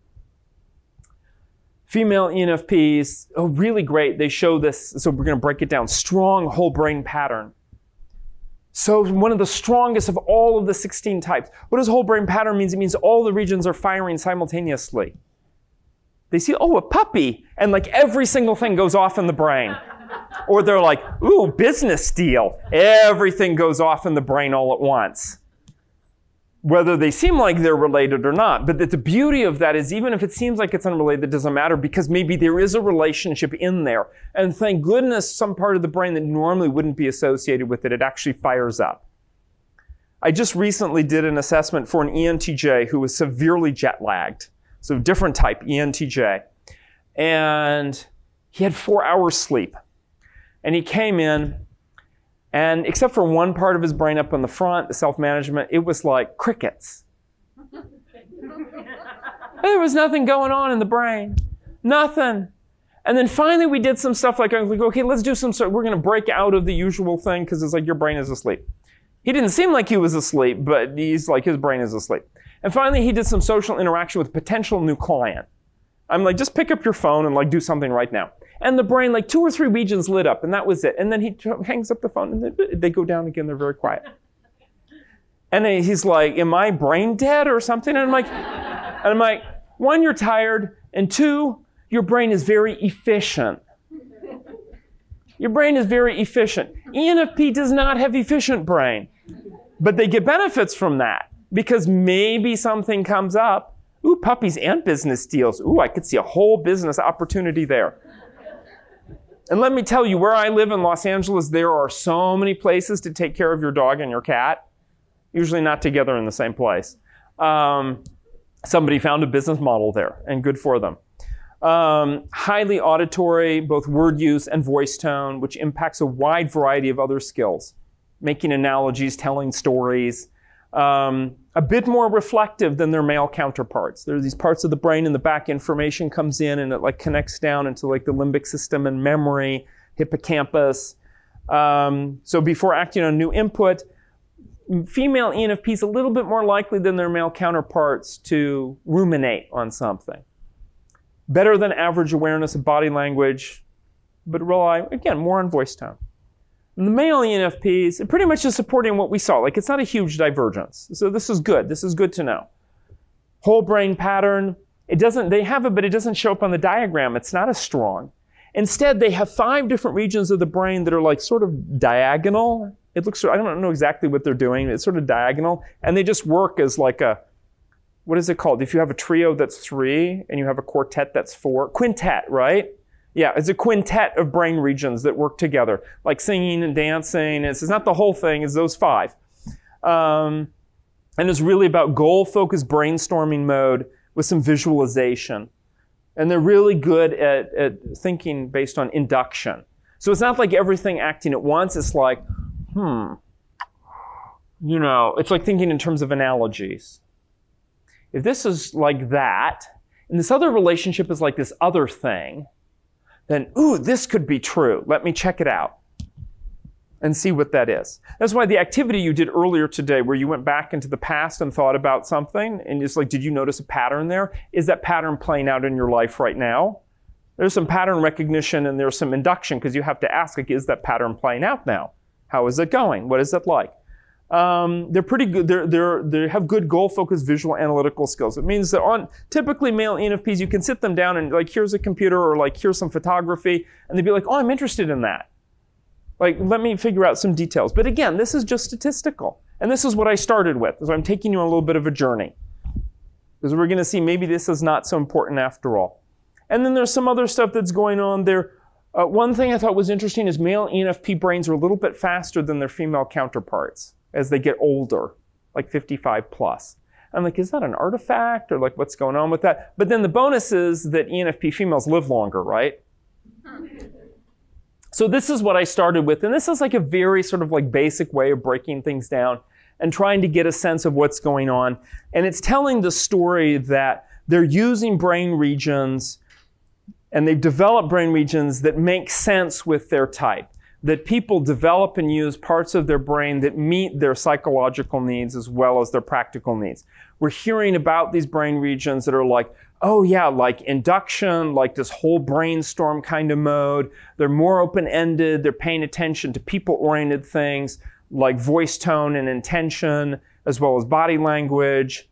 Female ENFPs, oh, really great. They show this, so we're going to break it down. Strong whole brain pattern. So one of the strongest of all of the 16 types. What does whole brain pattern mean? It means all the regions are firing simultaneously. They see, oh, a puppy, and like every single thing goes off in the brain. or they're like, ooh, business deal. Everything goes off in the brain all at once whether they seem like they're related or not. But the beauty of that is even if it seems like it's unrelated, it doesn't matter because maybe there is a relationship in there. And thank goodness some part of the brain that normally wouldn't be associated with it, it actually fires up. I just recently did an assessment for an ENTJ who was severely jet lagged. So different type, ENTJ. And he had four hours sleep. And he came in and except for one part of his brain up on the front, the self management, it was like crickets. there was nothing going on in the brain. Nothing. And then finally, we did some stuff like, okay, let's do some, we're going to break out of the usual thing because it's like your brain is asleep. He didn't seem like he was asleep, but he's like, his brain is asleep. And finally, he did some social interaction with a potential new client. I'm like, just pick up your phone and like do something right now and the brain, like two or three regions lit up, and that was it. And then he hangs up the phone, and they go down again. They're very quiet. And he's like, "Am I brain dead or something?" And I'm like, "And I'm like, one, you're tired, and two, your brain is very efficient. Your brain is very efficient. ENFP does not have efficient brain, but they get benefits from that because maybe something comes up. Ooh, puppies and business deals. Ooh, I could see a whole business opportunity there. And let me tell you, where I live in Los Angeles, there are so many places to take care of your dog and your cat, usually not together in the same place. Um, somebody found a business model there, and good for them. Um, highly auditory, both word use and voice tone, which impacts a wide variety of other skills, making analogies, telling stories. Um, a bit more reflective than their male counterparts. There are these parts of the brain in the back information comes in and it like connects down into like the limbic system and memory, hippocampus. Um, so before acting on new input, female ENFP is a little bit more likely than their male counterparts to ruminate on something. Better than average awareness of body language, but rely, again, more on voice tone. The male ENFPs, pretty much just supporting what we saw. Like it's not a huge divergence. So this is good. This is good to know. Whole brain pattern, it doesn't, they have it, but it doesn't show up on the diagram. It's not as strong. Instead, they have five different regions of the brain that are like sort of diagonal. It looks, I don't know exactly what they're doing. It's sort of diagonal. And they just work as like a, what is it called? If you have a trio that's three and you have a quartet that's four, quintet, right? Yeah, it's a quintet of brain regions that work together, like singing and dancing. It's, it's not the whole thing, it's those five. Um, and it's really about goal focused brainstorming mode with some visualization. And they're really good at, at thinking based on induction. So it's not like everything acting at once, it's like, hmm, you know, it's like thinking in terms of analogies. If this is like that, and this other relationship is like this other thing, then, ooh, this could be true. Let me check it out and see what that is. That's why the activity you did earlier today, where you went back into the past and thought about something, and it's like, did you notice a pattern there? Is that pattern playing out in your life right now? There's some pattern recognition and there's some induction because you have to ask, like, is that pattern playing out now? How is it going? What is it like? Um, they're pretty good. They're, they're, they have good goal-focused visual analytical skills. It means that on typically male ENFPs, you can sit them down and like, here's a computer or like, here's some photography, and they'd be like, oh, I'm interested in that. Like, let me figure out some details. But again, this is just statistical. And this is what I started with. So I'm taking you on a little bit of a journey. Because we're going to see maybe this is not so important after all. And then there's some other stuff that's going on there. Uh, one thing I thought was interesting is male ENFP brains are a little bit faster than their female counterparts as they get older, like 55 plus. I'm like, is that an artifact or like what's going on with that? But then the bonus is that ENFP females live longer, right? Hmm. So this is what I started with, and this is like a very sort of like basic way of breaking things down and trying to get a sense of what's going on. And it's telling the story that they're using brain regions and they've developed brain regions that make sense with their type that people develop and use parts of their brain that meet their psychological needs as well as their practical needs. We're hearing about these brain regions that are like, oh yeah, like induction, like this whole brainstorm kind of mode. They're more open ended. They're paying attention to people oriented things like voice tone and intention, as well as body language.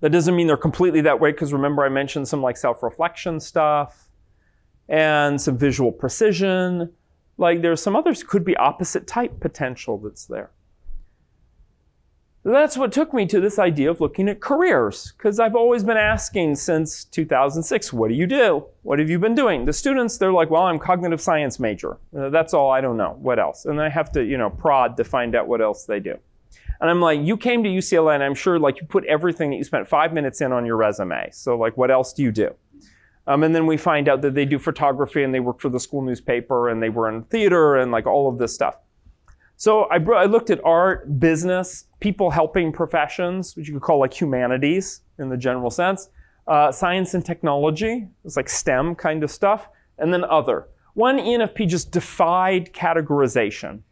That doesn't mean they're completely that way, because remember I mentioned some like self reflection stuff and some visual precision like there's some others could be opposite type potential that's there. That's what took me to this idea of looking at careers, because I've always been asking since 2006, what do you do? What have you been doing? The students, they're like, well, I'm cognitive science major. Uh, that's all, I don't know. What else? And I have to, you know, prod to find out what else they do. And I'm like, you came to UCLA, and I'm sure, like, you put everything that you spent five minutes in on your resume. So, like, what else do you do? Um, and then we find out that they do photography and they work for the school newspaper and they were in theater and like all of this stuff. So I, I looked at art, business, people helping professions, which you could call like humanities in the general sense, uh, science and technology, it's like STEM kind of stuff, and then other. One ENFP just defied categorization.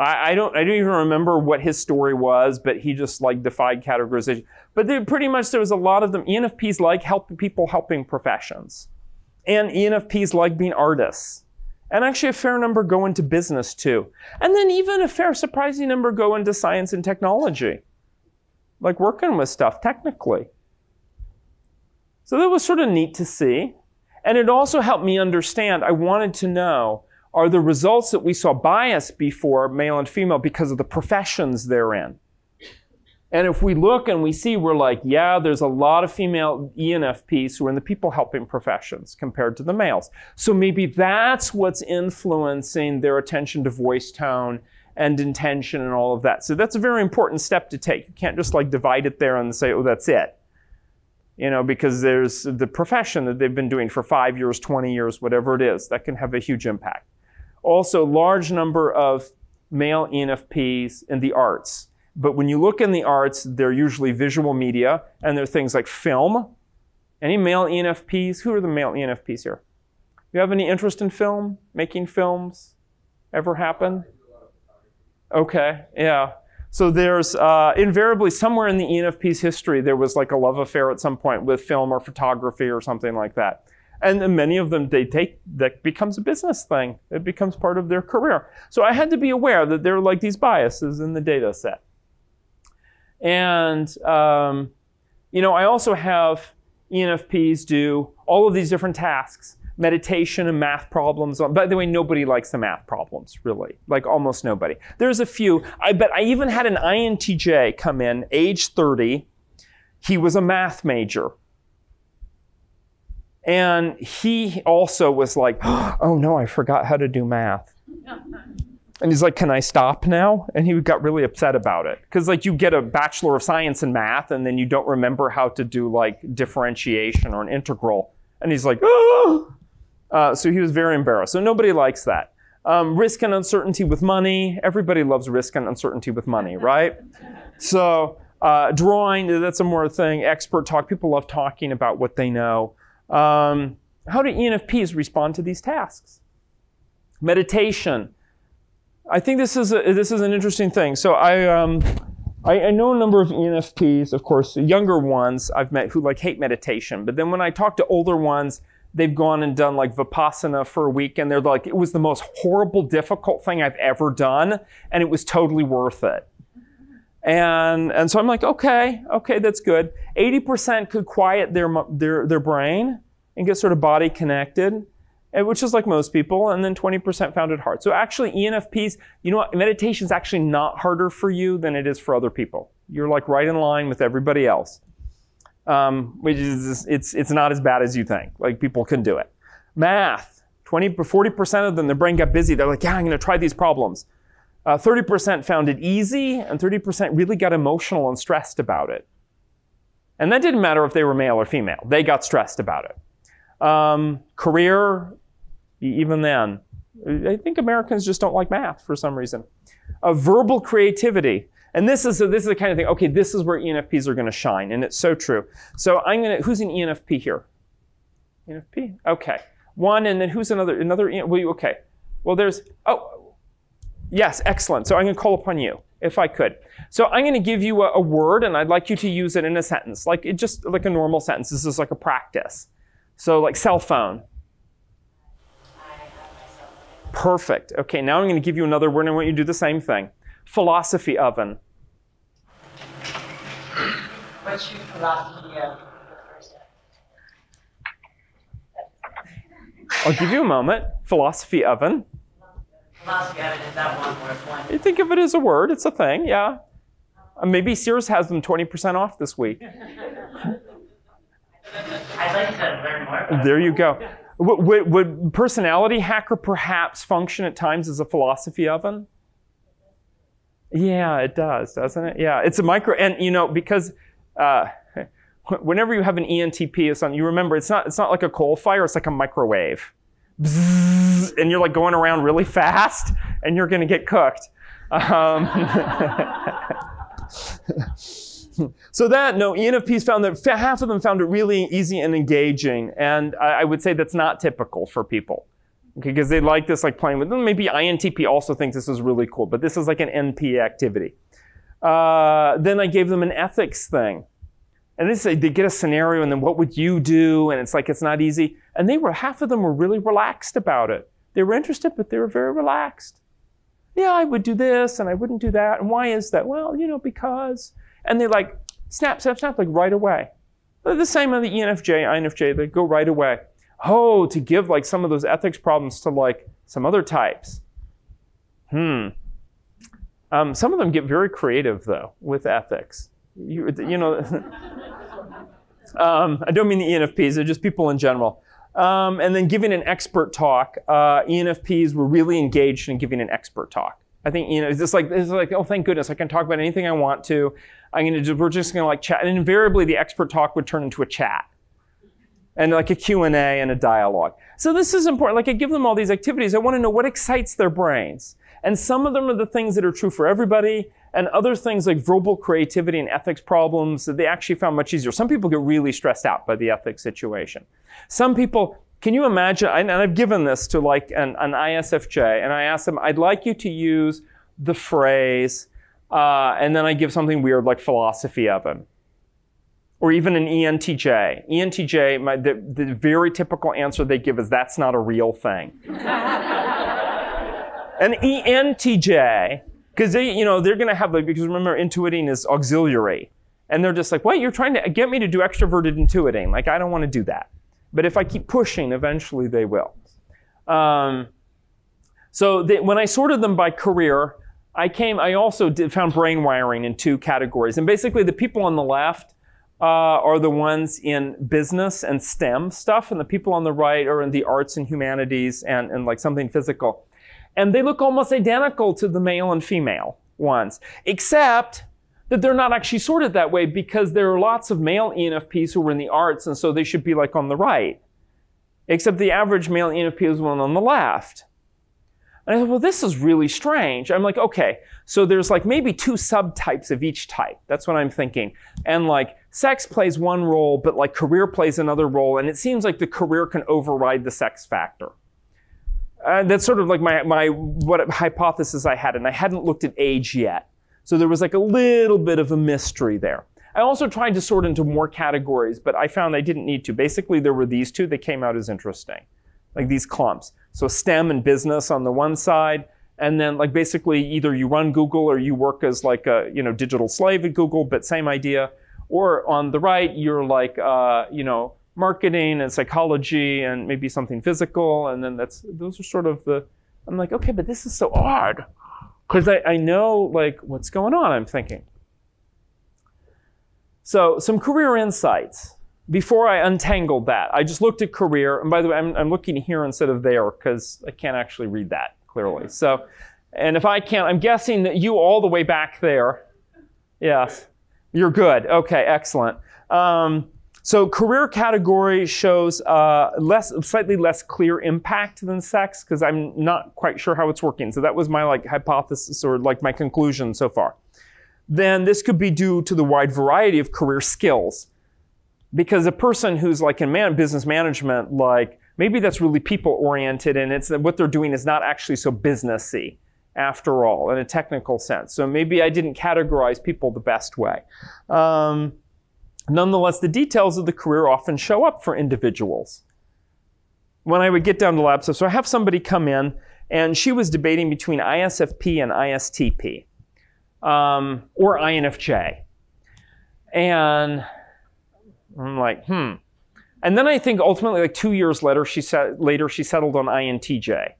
I, I, don't I don't even remember what his story was, but he just like defied categorization. But they, pretty much there was a lot of them. ENFPs like helping people helping professions. And ENFPs like being artists. And actually a fair number go into business too. And then even a fair surprising number go into science and technology. Like working with stuff technically. So that was sort of neat to see. And it also helped me understand, I wanted to know, are the results that we saw bias before male and female because of the professions they're in? And if we look and we see, we're like, yeah, there's a lot of female ENFPs who are in the people helping professions compared to the males. So maybe that's what's influencing their attention to voice tone and intention and all of that. So that's a very important step to take. You can't just like divide it there and say, oh, that's it. You know, because there's the profession that they've been doing for five years, 20 years, whatever it is, that can have a huge impact. Also, large number of male ENFPs in the arts but when you look in the arts, they're usually visual media, and they're things like film. Any male ENFPs? Who are the male ENFPs here? You have any interest in film? Making films? Ever happen? Okay, yeah. So there's uh, invariably somewhere in the ENFP's history there was like a love affair at some point with film or photography or something like that. And many of them they take that becomes a business thing. It becomes part of their career. So I had to be aware that there are like these biases in the data set. And, um, you know, I also have ENFPs do all of these different tasks meditation and math problems. By the way, nobody likes the math problems, really. Like almost nobody. There's a few. I bet I even had an INTJ come in, age 30. He was a math major. And he also was like, oh no, I forgot how to do math. And he's like, Can I stop now? And he got really upset about it. Because, like, you get a Bachelor of Science in math, and then you don't remember how to do, like, differentiation or an integral. And he's like, Oh! Uh, so he was very embarrassed. So nobody likes that. Um, risk and uncertainty with money. Everybody loves risk and uncertainty with money, right? So, uh, drawing, that's a more thing. Expert talk. People love talking about what they know. Um, how do ENFPs respond to these tasks? Meditation. I think this is a, this is an interesting thing. So I, um, I, I know a number of ENFPs, of course, younger ones I've met who like hate meditation. But then when I talk to older ones, they've gone and done like vipassana for a week, and they're like, it was the most horrible, difficult thing I've ever done, and it was totally worth it. And and so I'm like, okay, okay, that's good. 80% could quiet their their their brain and get sort of body connected which is like most people, and then 20% found it hard. So actually, ENFPs, you know what? Meditation is actually not harder for you than it is for other people. You're like right in line with everybody else, um, which is it's it's not as bad as you think. Like people can do it. Math, 20 40% of them, their brain got busy. They're like, yeah, I'm going to try these problems. Uh, 30% found it easy, and 30% really got emotional and stressed about it. And that didn't matter if they were male or female. They got stressed about it. Um, career, even then. I think Americans just don't like math for some reason. A verbal creativity. And this is, this is the kind of thing, okay, this is where ENFPs are going to shine, and it's so true. So I'm going to, who's an ENFP here? ENFP? Okay. One, and then who's another, another, well, okay. Well, there's, oh, yes, excellent. So I'm going to call upon you, if I could. So I'm going to give you a, a word, and I'd like you to use it in a sentence, like it just like a normal sentence. This is like a practice. So like cell phone, Perfect. Okay, now I'm going to give you another word and I want you to do the same thing. Philosophy oven. What's your philosophy of the first I'll give you a moment. Philosophy oven. You think of it as a word, it's a thing, yeah. Uh, maybe Sears has them 20% off this week. I'd like to learn more. There you go. Would, would, personality hacker perhaps function at times as a philosophy oven? Yeah, it does, doesn't it? Yeah, it's a micro, and you know because uh, whenever you have an ENTP or something, you remember it's not it's not like a coal fire; it's like a microwave, Bzzz, and you're like going around really fast, and you're going to get cooked. Um, so that, no, ENFPs found that half of them found it really easy and engaging. And I, I would say that's not typical for people. Okay, because they like this like playing with them. Maybe INTP also thinks this is really cool, but this is like an NP activity. Uh, then I gave them an ethics thing. And they say they get a scenario and then what would you do? And it's like it's not easy. And they were half of them were really relaxed about it. They were interested, but they were very relaxed. Yeah, I would do this and I wouldn't do that. And why is that? Well, you know, because and they like snap, snap, snap, like right away. They're the same on the ENFJ, INFJ, they go right away. Oh, to give like some of those ethics problems to like some other types. Hmm. Um, some of them get very creative though with ethics. You, you know, um, I don't mean the ENFPs, they're just people in general. Um, and then giving an expert talk. Uh, ENFPs were really engaged in giving an expert talk. I think you know it's just like it's like oh thank goodness I can talk about anything I want to. I'm gonna just, we're just gonna like chat, and invariably the expert talk would turn into a chat, and like a Q and A and a dialogue. So this is important. Like I give them all these activities. I want to know what excites their brains, and some of them are the things that are true for everybody, and other things like verbal creativity and ethics problems that they actually found much easier. Some people get really stressed out by the ethics situation. Some people can you imagine? And I've given this to like an, an ISFJ, and I ask them, I'd like you to use the phrase, uh, and then I give something weird like philosophy of him. Or even an ENTJ. ENTJ, my, the, the very typical answer they give is that's not a real thing. an ENTJ, because they, you know, they're going to have like, because remember, intuiting is auxiliary. And they're just like, wait, you're trying to get me to do extroverted intuiting. Like, I don't want to do that. But if I keep pushing, eventually they will. Um, so they, when I sorted them by career, I came. I also did, found brain wiring in two categories, and basically the people on the left uh, are the ones in business and STEM stuff, and the people on the right are in the arts and humanities and, and like something physical. And they look almost identical to the male and female ones, except that they're not actually sorted that way because there are lots of male ENFPs who are in the arts, and so they should be like on the right. Except the average male ENFP is one on the left. And I thought, well, this is really strange. I'm like, okay, so there's like maybe two subtypes of each type. That's what I'm thinking. And like sex plays one role, but like career plays another role. And it seems like the career can override the sex factor. And that's sort of like my, my what hypothesis I had. And I hadn't looked at age yet. So there was like a little bit of a mystery there. I also tried to sort into more categories, but I found I didn't need to. Basically, there were these two that came out as interesting, like these clumps. So STEM and business on the one side, and then like basically either you run Google or you work as like a you know digital slave at Google, but same idea. Or on the right, you're like uh, you know marketing and psychology and maybe something physical, and then that's those are sort of the. I'm like, okay, but this is so odd. Because I, I know like what's going on i'm thinking. So some career insights before i untangled that. I just looked at career. And by the way i'm, I'm looking here instead of there because i can't actually read that clearly. So and if i can't i'm guessing that you all the way back there. Yes. You're good. Okay excellent. Um, so career category shows uh, less, slightly less clear impact than sex because I'm not quite sure how it's working. So that was my like hypothesis or like my conclusion so far. Then this could be due to the wide variety of career skills. Because a person who's like in man, business management, like maybe that's really people oriented and it's what they're doing is not actually so businessy after all in a technical sense. So maybe I didn't categorize people the best way. Um, Nonetheless, the details of the career often show up for individuals. When I would get down to lab stuff, so I have somebody come in, and she was debating between ISFP and ISTP, um, or INFJ. And I'm like, hmm. And then I think ultimately, like two years later, she set, later she settled on INTJ.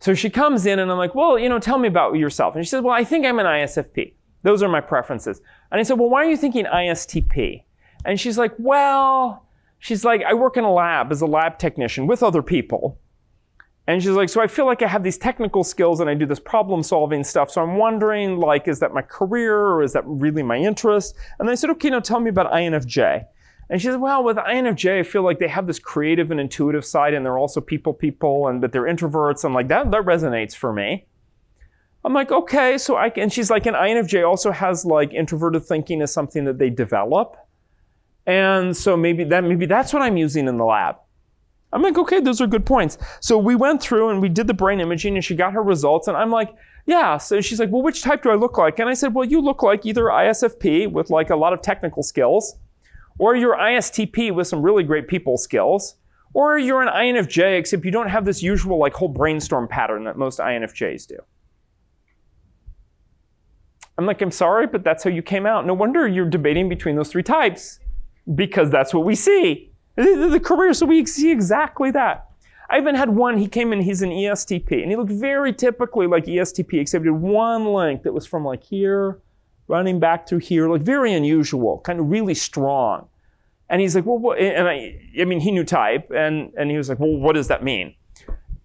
So she comes in, and I'm like, well, you know, tell me about yourself. And she says, well, I think I'm an ISFP. Those are my preferences. And I said, Well, why are you thinking ISTP? And she's like, Well, she's like, I work in a lab as a lab technician with other people. And she's like, so I feel like I have these technical skills and I do this problem solving stuff. So I'm wondering, like, is that my career or is that really my interest? And I said, okay, now tell me about INFJ. And she said, well, with INFJ, I feel like they have this creative and intuitive side and they're also people people and that they're introverts. I'm like, that, that resonates for me. I'm like, okay, so I and she's like, and INFJ also has like introverted thinking as something that they develop. And so maybe that maybe that's what I'm using in the lab. I'm like, okay, those are good points. So we went through and we did the brain imaging and she got her results. And I'm like, yeah. So she's like, well, which type do I look like? And I said, well, you look like either ISFP with like a lot of technical skills, or you're ISTP with some really great people skills, or you're an INFJ, except you don't have this usual like whole brainstorm pattern that most INFJs do. I'm like, I'm sorry, but that's how you came out. No wonder you're debating between those three types because that's what we see. The, career, so we see exactly that. I even had one, he came in, he's an ESTP, and he looked very typically like ESTP, except he had one link that was from like here running back through here, like very unusual, kind of really strong. And he's like, well, what? and I, I mean, he knew type, and, and he was like, well, what does that mean?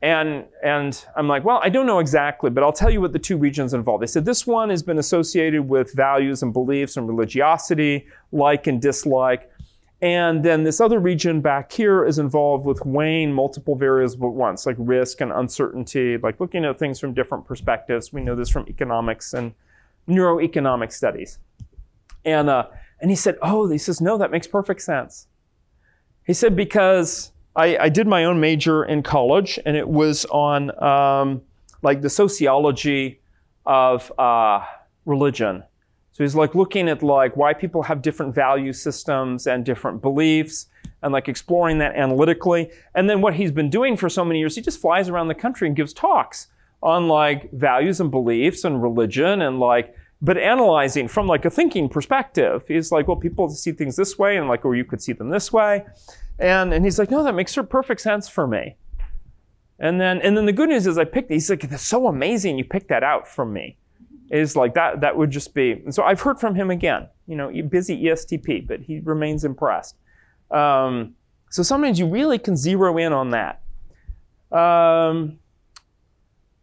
And, and I'm like, well, I don't know exactly, but I'll tell you what the two regions involve. They said this one has been associated with values and beliefs and religiosity, like and dislike. And then this other region back here is involved with weighing multiple variables at once, like risk and uncertainty, like looking at things from different perspectives. We know this from economics and neuroeconomic studies. And, uh, and he said, Oh, he says, no, that makes perfect sense. He said, because I, I did my own major in college, and it was on um, like the sociology of uh, religion. So he's like looking at like why people have different value systems and different beliefs and like exploring that analytically. And then what he's been doing for so many years, he just flies around the country and gives talks on like values and beliefs and religion and like but analyzing from like a thinking perspective. He's like, well, people see things this way and like, or you could see them this way. And, and he's like, no, that makes perfect sense for me. And then, and then the good news is I picked, he's like, that's so amazing you picked that out from me. Is like that that would just be and so i've heard from him again you know busy estp but he remains impressed. Um, so sometimes you really can zero in on that. Um,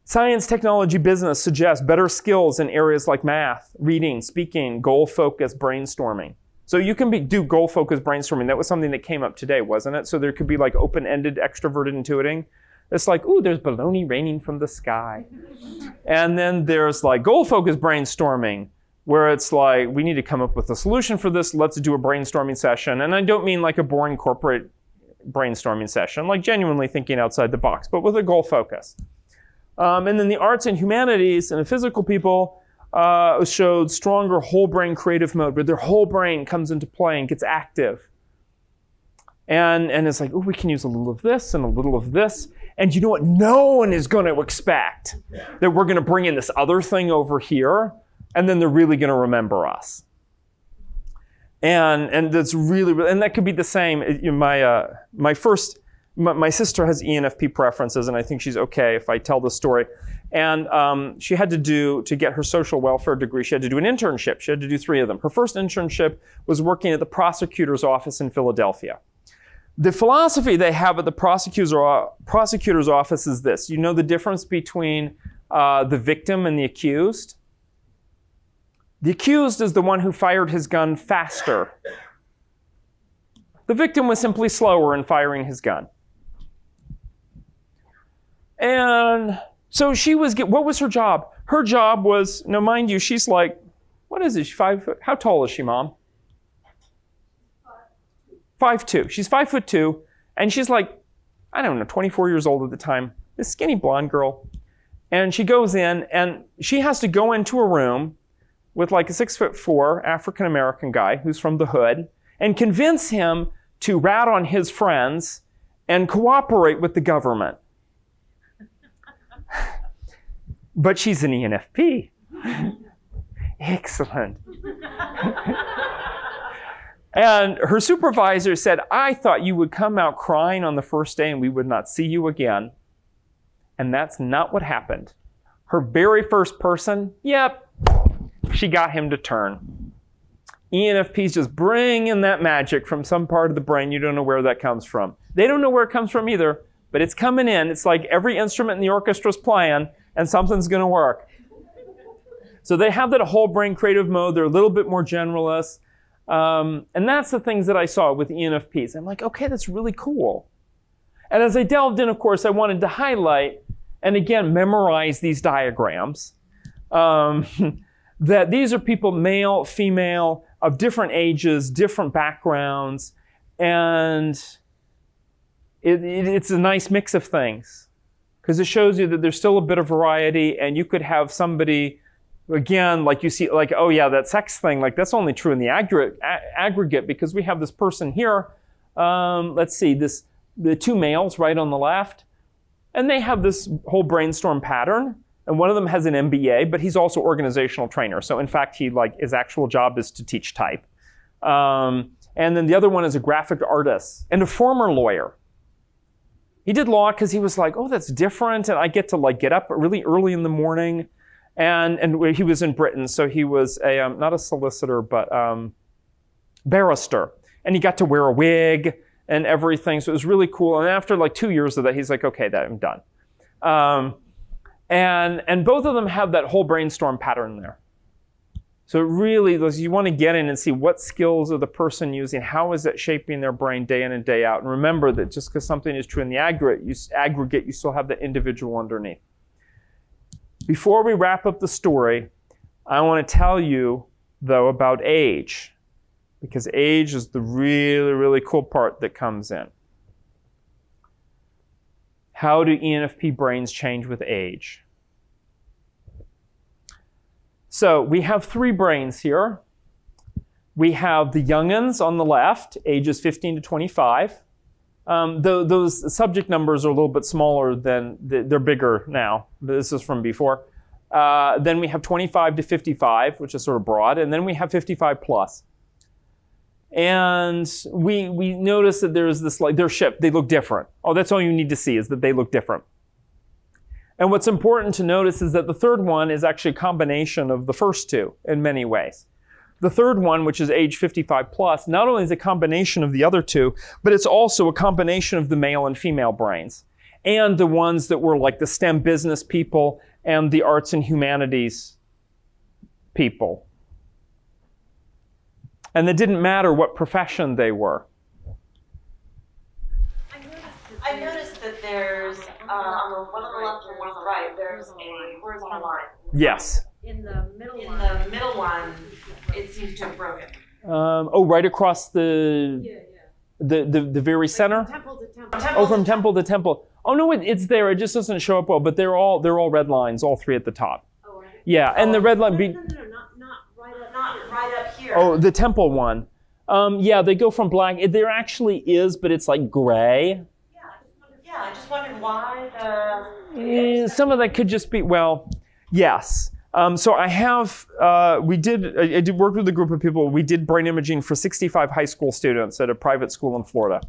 science technology business suggests better skills in areas like math reading speaking goal focused brainstorming so you can be, do goal focused brainstorming that was something that came up today wasn't it so there could be like open-ended extroverted intuiting it's like, ooh, there's baloney raining from the sky. And then there's like goal focused brainstorming, where it's like, we need to come up with a solution for this. Let's do a brainstorming session. And I don't mean like a boring corporate brainstorming session, like genuinely thinking outside the box, but with a goal focus. Um, and then the arts and humanities and the physical people uh, showed stronger whole brain creative mode, where their whole brain comes into play and gets active. And, and it's like, oh, we can use a little of this and a little of this. And you know what? No one is going to expect that we're going to bring in this other thing over here, and then they're really going to remember us. And and that's really and that could be the same. My uh, my first my, my, sister has ENFP preferences, and I think she's okay if I tell the story. And um, she had to do to get her social welfare degree. She had to do an internship. She had to do three of them. Her first internship was working at the prosecutor's office in Philadelphia. The philosophy they have at the prosecutor's, prosecutor's office is this. You know the difference between uh, the victim and the accused? The accused is the one who fired his gun faster. The victim was simply slower in firing his gun. And so she was, what was her job? Her job was, now mind you, she's like, what is it? Five foot? How tall is she, mom? Five two. She's five foot two, and she's like, I don't know, 24 years old at the time. This skinny blonde girl. And she goes in, and she has to go into a room with like a six foot four African American guy who's from the hood and convince him to rat on his friends and cooperate with the government. But she's an ENFP. Excellent. And her supervisor said, I thought you would come out crying on the first day and we would not see you again. And that's not what happened. Her very first person, yep, she got him to turn. ENFPs just bring in that magic from some part of the brain. You don't know where that comes from. They don't know where it comes from either, but it's coming in. It's like every instrument in the orchestra is playing, and something's going to work. So they have that whole brain creative mode. They're a little bit more generalist. Um, and that's the things that I saw with ENFPs. I'm like, okay, that's really cool. And as I delved in, of course, I wanted to highlight and again memorize these diagrams. Um, that these are people, male, female, of different ages, different backgrounds, and it, it, it's a nice mix of things because it shows you that there's still a bit of variety, and you could have somebody again, like you see, like, oh yeah, that sex thing, like that's only true in the aggregate, aggregate because we have this person here. Um, let's see, this the two males right on the left, and they have this whole brainstorm pattern. And one of them has an MBA, but he's also organizational trainer. So in fact, he like his actual job is to teach type. Um, and then the other one is a graphic artist and a former lawyer. He did law because he was like, oh, that's different, and I get to like get up really early in the morning and and he was in Britain, so he was a um, not a solicitor, but um, barrister, and he got to wear a wig and everything. So it was really cool. And after like two years of that, he's like, okay, that I'm done. Um, and and both of them have that whole brainstorm pattern there. So really, you want to get in and see what skills are the person using, how is that shaping their brain day in and day out. And remember that just because something is true in the aggregate, you, aggregate, you still have the individual underneath. Before we wrap up the story, I want to tell you, though, about age, because age is the really, really cool part that comes in. How do ENFP brains change with age? So we have three brains here. We have the youngins on the left, ages 15 to 25. Um, the, those subject numbers are a little bit smaller than, they're bigger now. This is from before. Uh, then we have 25 to 55, which is sort of broad. And then we have 55 plus. And we, we notice that there's this, like, they're. They look different. Oh, that's all you need to see is that they look different. And what's important to notice is that the third one is actually a combination of the first two in many ways. The third one, which is age 55 plus, not only is a combination of the other two, but it's also a combination of the male and female brains and the ones that were like the STEM business people and the arts and humanities people. And it didn't matter what profession they were. I noticed there's uh, on the one on the left and one on the right. There's a horizontal line. Yes. In the middle In one. the middle one, it seems to have broken. Um, oh, right across the, Yeah, yeah. the, the, the very center? Temple to temple. Oh, from temple to temple. Oh no, it, it's there. It just doesn't show up well. But they're all they're all red lines, all three at the top. Oh, right. Yeah, and the red line. No, Be, no, no, no, not, not right up Not here. right up here. oh, the temple one. Um, yeah, they go from black. it- There actually is, but it's like gray. I just wondered, why the. Eh, some of that could just be well, yes. Um, so I have uh, we did I, I did work with a group of people. We did brain imaging for 65 high school students at a private school in Florida.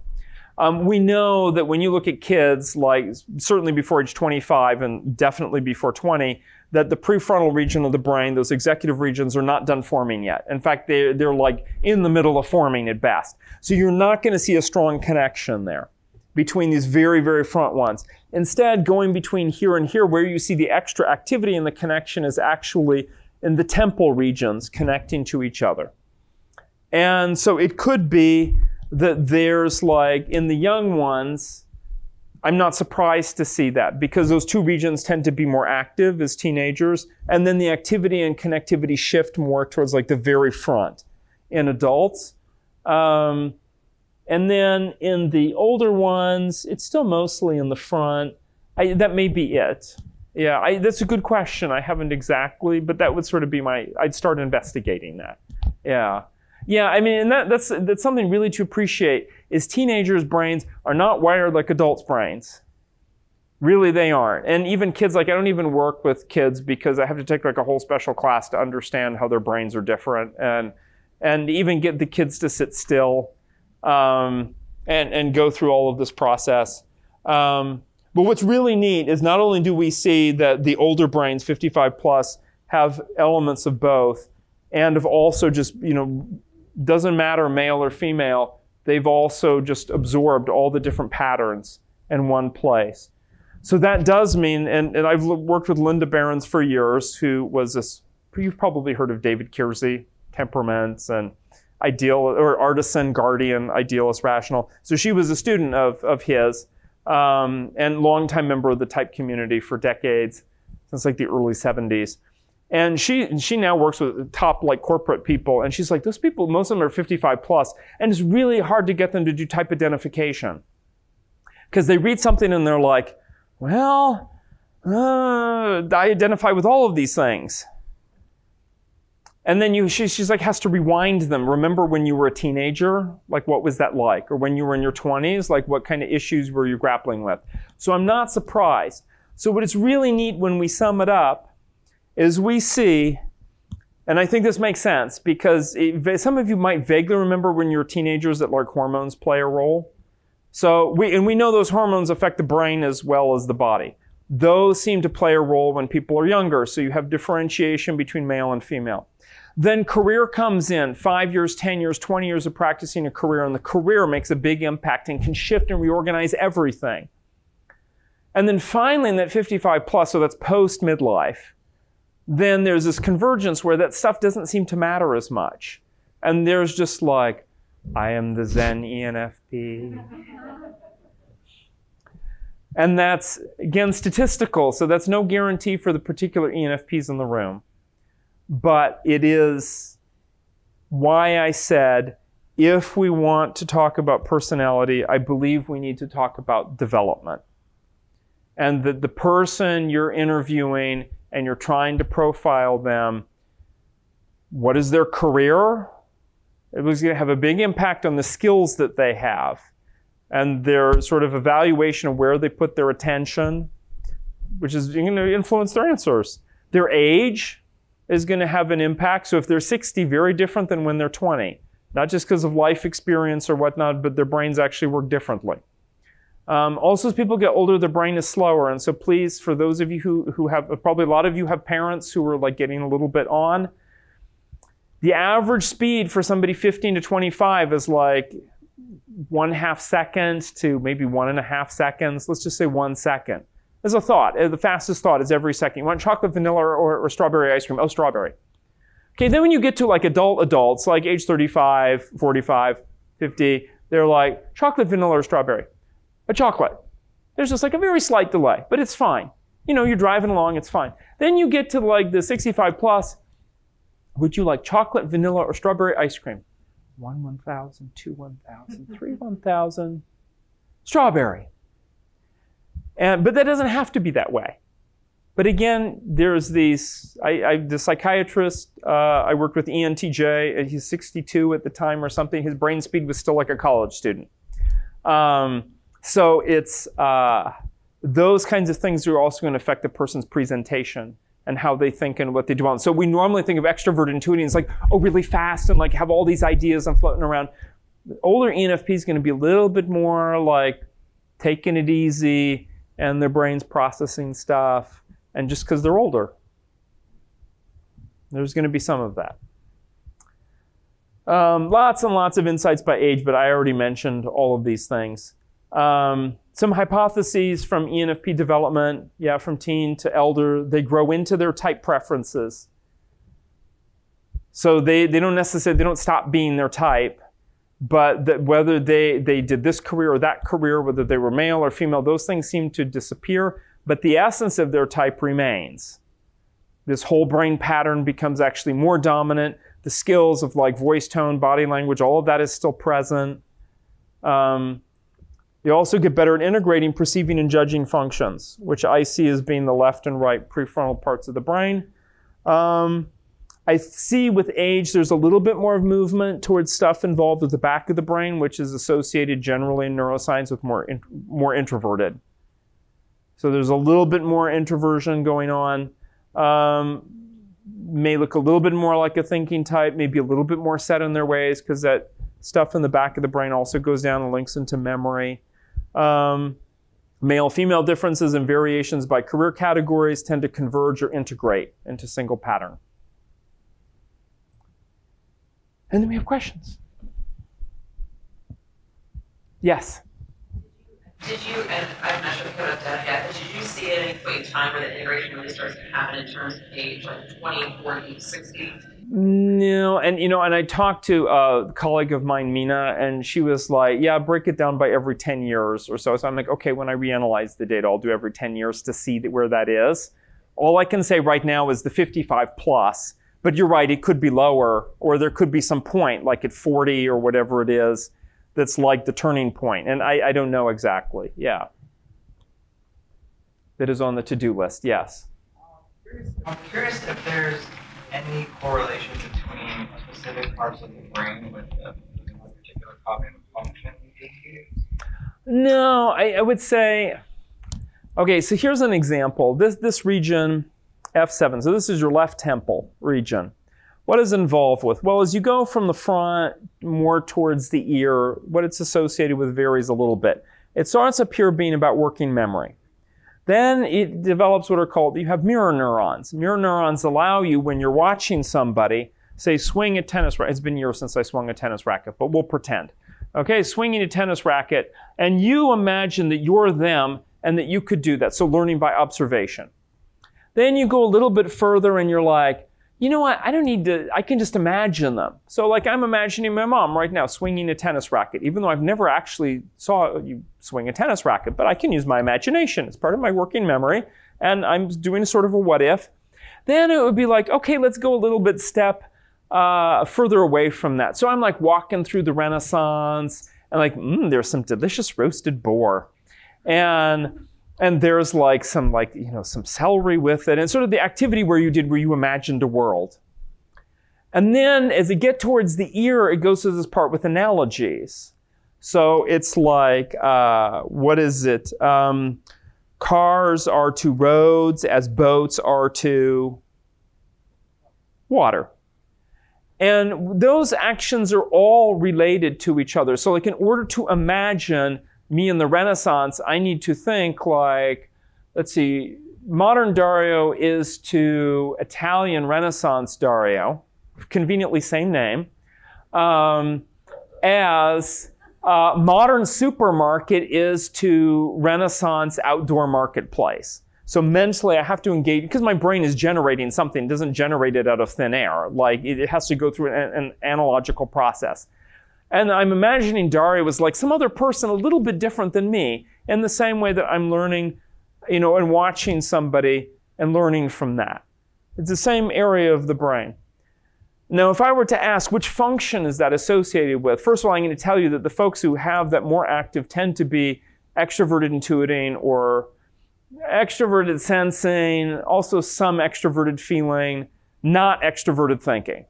Um, we know that when you look at kids, like certainly before age 25 and definitely before 20, that the prefrontal region of the brain, those executive regions, are not done forming yet. In fact, they, they're like in the middle of forming at best. So you're not going to see a strong connection there between these very, very front ones. Instead, going between here and here, where you see the extra activity and the connection is actually in the temple regions connecting to each other. And so it could be that there's like in the young ones, I'm not surprised to see that because those two regions tend to be more active as teenagers. And then the activity and connectivity shift more towards like the very front in adults. Um, and then in the older ones, it's still mostly in the front. I, that may be it. Yeah, I, that's a good question. I haven't exactly, but that would sort of be my. I'd start investigating that. Yeah, yeah. I mean, and that, that's that's something really to appreciate. Is teenagers' brains are not wired like adults' brains. Really, they aren't. And even kids, like I don't even work with kids because I have to take like a whole special class to understand how their brains are different, and and even get the kids to sit still um, and, and go through all of this process. Um, but what's really neat is not only do we see that the older brains, 55 plus, have elements of both, and have also just, you know, doesn't matter male or female, they've also just absorbed all the different patterns in one place. So that does mean, and, and I've worked with Linda Berens for years, who was this, you've probably heard of David Keirsey, temperaments and ideal or artisan, guardian, idealist, rational. So she was a student of, of his um, and longtime member of the type community for decades, since like the early 70s. And she she now works with top like corporate people, and she's like, those people, most of them are 55 plus, and it's really hard to get them to do type identification because they read something and they're like, well, uh, I identify with all of these things. And then you, she, she's like, has to rewind them. Remember when you were a teenager? Like, what was that like? Or when you were in your 20s? Like, what kind of issues were you grappling with? So I'm not surprised. So, what is really neat when we sum it up is we see, and I think this makes sense because it, some of you might vaguely remember when you were teenagers that like hormones play a role. So, we, and we know those hormones affect the brain as well as the body. Those seem to play a role when people are younger. So you have differentiation between male and female. Then career comes in five years, 10 years, 20 years of practicing a career, and the career makes a big impact and can shift and reorganize everything. And then finally, in that 55 plus, so that's post midlife, then there's this convergence where that stuff doesn't seem to matter as much. And there's just like, I am the Zen ENFP. And that's, again, statistical, so that's no guarantee for the particular ENFPs in the room. But it is why I said if we want to talk about personality, I believe we need to talk about development. And that the person you're interviewing and you're trying to profile them, what is their career? It was going to have a big impact on the skills that they have and their sort of evaluation of where they put their attention, which is going to influence their answers. Their age is going to have an impact. So if they're 60, very different than when they're 20. Not just because of life experience or whatnot, but their brains actually work differently. Um, also, as people get older, their brain is slower. And so please, for those of you who, who have, probably a lot of you have parents who are like getting a little bit on, the average speed for somebody 15 to 25 is like one half second to maybe one and a half seconds. Let's just say one second. As a thought, uh, the fastest thought is every second. You want chocolate, vanilla, or, or strawberry ice cream? Oh, strawberry. Okay, then when you get to like adult adults, like age 35, 45, 50, they're like chocolate, vanilla, or strawberry. A chocolate. There's just like a very slight delay, but it's fine. You know, you're driving along, it's fine. Then you get to like the 65 plus. Would you like chocolate, vanilla, or strawberry ice cream? One 1,000, two 1,000, three 1,000. Strawberry. And, but that doesn't have to be that way. But again, there's these, I, I, the psychiatrist uh, I worked with, ENTJ, he's 62 at the time or something. His brain speed was still like a college student. Um, so it's uh, those kinds of things are also going to affect the person's presentation and how they think and what they do. On. So we normally think of extrovert intuiting as like, oh, really fast and like have all these ideas and floating around. The older ENFP is going to be a little bit more like taking it easy, and their brain's processing stuff, and just because they're older. There's going to be some of that. Um, lots and lots of insights by age, but I already mentioned all of these things. Um, some hypotheses from ENFP development, yeah, from teen to elder, they grow into their type preferences. So they, they don't necessarily, they don't stop being their type but that whether they, they did this career or that career, whether they were male or female, those things seem to disappear, but the essence of their type remains. This whole brain pattern becomes actually more dominant. The skills of like voice tone, body language, all of that is still present. Um, you also get better at integrating perceiving and judging functions, which I see as being the left and right prefrontal parts of the brain. Um, I see with age there's a little bit more movement towards stuff involved with the back of the brain, which is associated generally in neuroscience with more in, more introverted. So there's a little bit more introversion going on. Um, may look a little bit more like a thinking type, maybe a little bit more set in their ways because that stuff in the back of the brain also goes down and links into memory. Um, male female differences and variations by career categories tend to converge or integrate into single pattern. And then we have questions. Yes. Did you, and I'm not sure if you have that yet, but did you see at any point in time where the integration really starts to happen in terms of age, like 20, 40, 60? No, and you know, and I talked to a colleague of mine, Mina, and she was like, "Yeah, break it down by every ten years or so." So I'm like, "Okay, when I reanalyze the data, I'll do every ten years to see where that is." All I can say right now is the 55 plus, but you're right, it could be lower, or there could be some point, like at 40 or whatever it is, that's like the turning point. And I, I don't know exactly. Yeah. That is on the to do list, yes. I'm curious if there's any correlation between specific parts of the brain with a particular cognitive function No, I, I would say, okay, so here's an example. This, this region, F7. So this is your left temple region. What is involved with? Well, as you go from the front more towards the ear, what it's associated with varies a little bit. It starts up here being about working memory. Then it develops what are called, you have mirror neurons. Mirror neurons allow you, when you're watching somebody, say, swing a tennis racket. It's been years since I swung a tennis racket, but we'll pretend. Okay, swinging a tennis racket, and you imagine that you're them and that you could do that. So learning by observation. Then you go a little bit further and you're like, you know what? I don't need to, I can just imagine them. So, like, I'm imagining my mom right now swinging a tennis racket, even though I've never actually saw you swing a tennis racket, but I can use my imagination. It's part of my working memory, and I'm doing a sort of a what if. Then it would be like, okay, let's go a little bit step uh, further away from that. So I'm like walking through the Renaissance, and like, mm, there's some delicious roasted boar. And and there's like some like you know some celery with it and sort of the activity where you did where you imagined a world. And then as it get towards the ear it goes to this part with analogies. So it's like uh, what is it? Um, cars are to roads as boats are to water. And those actions are all related to each other. So like in order to imagine me in the Renaissance, I need to think like, let's see, modern Dario is to Italian Renaissance Dario, conveniently same name, um, as uh, modern supermarket is to Renaissance outdoor marketplace. So mentally, I have to engage because my brain is generating something. It doesn't generate it out of thin air. Like it, has to go through an, an analogical process. And I'm imagining Dario was like some other person a little bit different than me in the same way that I'm learning, you know, and watching somebody and learning from that. It's the same area of the brain. Now, if I were to ask which function is that associated with, first of all, I'm going to tell you that the folks who have that more active tend to be extroverted intuiting or extroverted sensing, also some extroverted feeling, not extroverted thinking.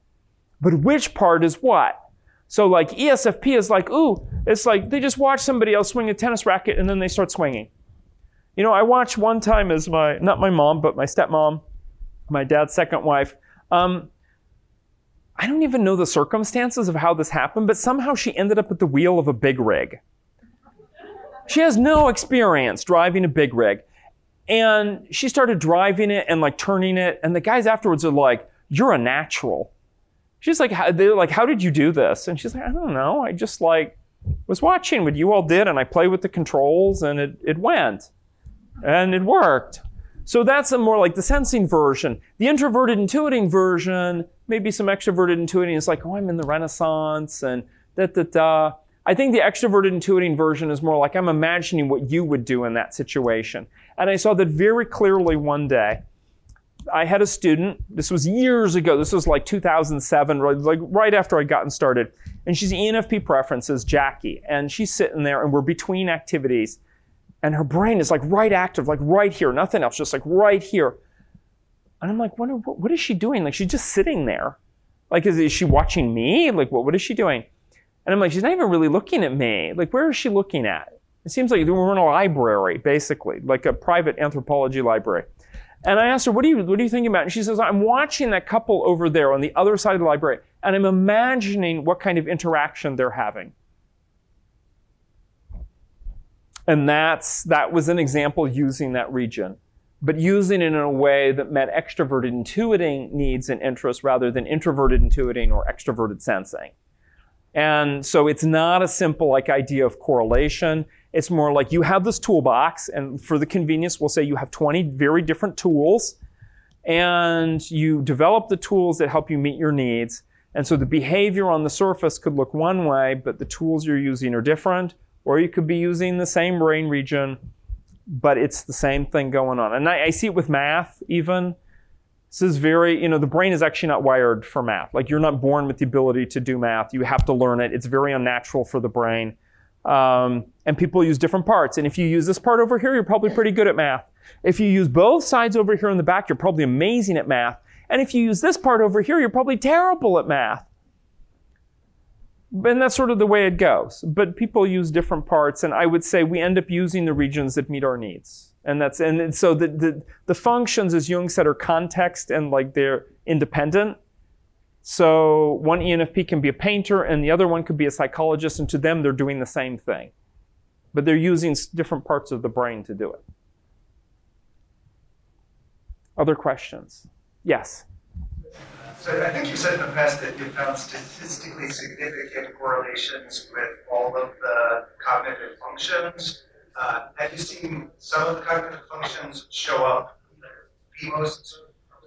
But which part is what? So like ESFP is like, ooh, it's like they just watch somebody else swing a tennis racket and then they start swinging. You know, I watched one time as my, not my mom, but my stepmom, my dad's second wife. Um, I don't even know the circumstances of how this happened, but somehow she ended up at the wheel of a big rig. She has no experience driving a big rig. And she started driving it and like turning it. And the guys afterwards are like, you're a natural. She's like, they're like, how did you do this? And she's like, I don't know. I just like was watching what you all did and I played with the controls and it, it went and it worked. So that's a more like the sensing version. The introverted intuiting version, maybe some extroverted intuiting is like, oh, I'm in the Renaissance and da da da. I think the extroverted intuiting version is more like I'm imagining what you would do in that situation. And I saw that very clearly one day. I had a student, this was years ago, this was like 2007, like right after I'd gotten started, and she's ENFP preferences, Jackie, and she's sitting there and we're between activities, and her brain is like right active, like right here, nothing else, just like right here. And I'm like, what, what is she doing? Like she's just sitting there. Like, is, is she watching me? Like, what, what is she doing? And I'm like, she's not even really looking at me. Like, where is she looking at? It seems like we're in a library, basically, like a private anthropology library. And I asked her, what are you, what are you thinking about? And she says, I'm watching that couple over there on the other side of the library, and I'm imagining what kind of interaction they're having. And that's, that was an example using that region, but using it in a way that met extroverted intuiting needs and interests rather than introverted intuiting or extroverted sensing. And so it's not a simple like idea of correlation. It's more like you have this toolbox, and for the convenience, we'll say you have 20 very different tools, and you develop the tools that help you meet your needs. And so the behavior on the surface could look one way, but the tools you're using are different, or you could be using the same brain region, but it's the same thing going on. And I, I see it with math even. This is very, you know, the brain is actually not wired for math. Like you're not born with the ability to do math. You have to learn it. It's very unnatural for the brain. Um, and people use different parts. And if you use this part over here, you're probably pretty good at math. If you use both sides over here in the back, you're probably amazing at math. And if you use this part over here, you're probably terrible at math. And that's sort of the way it goes. But people use different parts, and I would say we end up using the regions that meet our needs. And that's and so the, the, the functions, as Jung said, are context and like they're independent. So one ENFP can be a painter and the other one could be a psychologist, and to them, they're doing the same thing. But they're using different parts of the brain to do it. Other questions? Yes. So I think you said in the past that you found statistically significant correlations with all of the cognitive functions. Uh, have you seen some of the cognitive functions show up be most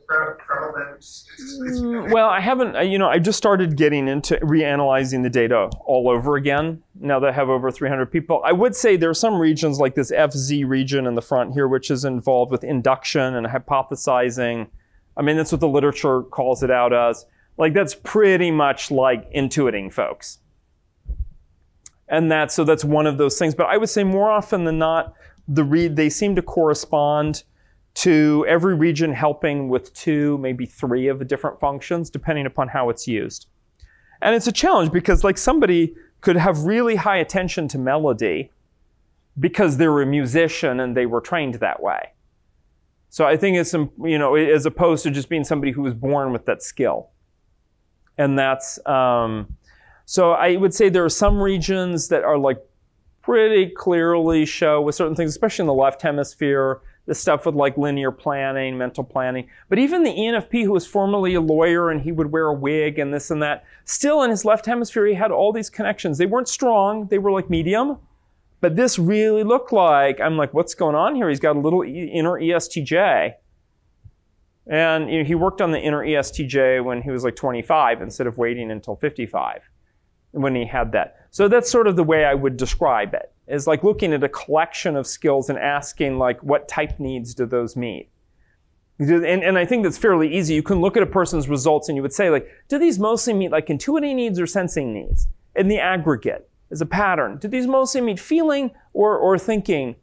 prevalent Mm. Well, I haven't, uh, you know, I just started getting into reanalyzing the data all over again now that I have over 300 people. I would say there are some regions like this FZ region in the front here, which is involved with induction and hypothesizing. I mean, that's what the literature calls it out as. Like, that's pretty much like intuiting folks. And that so that's one of those things. But I would say more often than not, the read, they seem to correspond to every region helping with two, maybe three of the different functions, depending upon how it's used. And it's a challenge because, like, somebody could have really high attention to melody because they were a musician and they were trained that way. So I think it's, um, you know, as opposed to just being somebody who was born with that skill. And that's, um, so I would say there are some regions that are like pretty clearly show with certain things, especially in the left hemisphere, the stuff with like linear planning, mental planning. But even the ENFP, who was formerly a lawyer and he would wear a wig and this and that, still in his left hemisphere, he had all these connections. They weren't strong, they were like medium. But this really looked like, I'm like, what's going on here? He's got a little inner ESTJ. And you know, he worked on the inner ESTJ when he was like 25 instead of waiting until 55 when he had that. So that's sort of the way I would describe it. Is like looking at a collection of skills and asking like what type needs do those meet? And, and I think that's fairly easy. You can look at a person's results and you would say like, do these mostly meet like intuiting needs or sensing needs? In the aggregate, as a pattern, do these mostly meet feeling or, or thinking,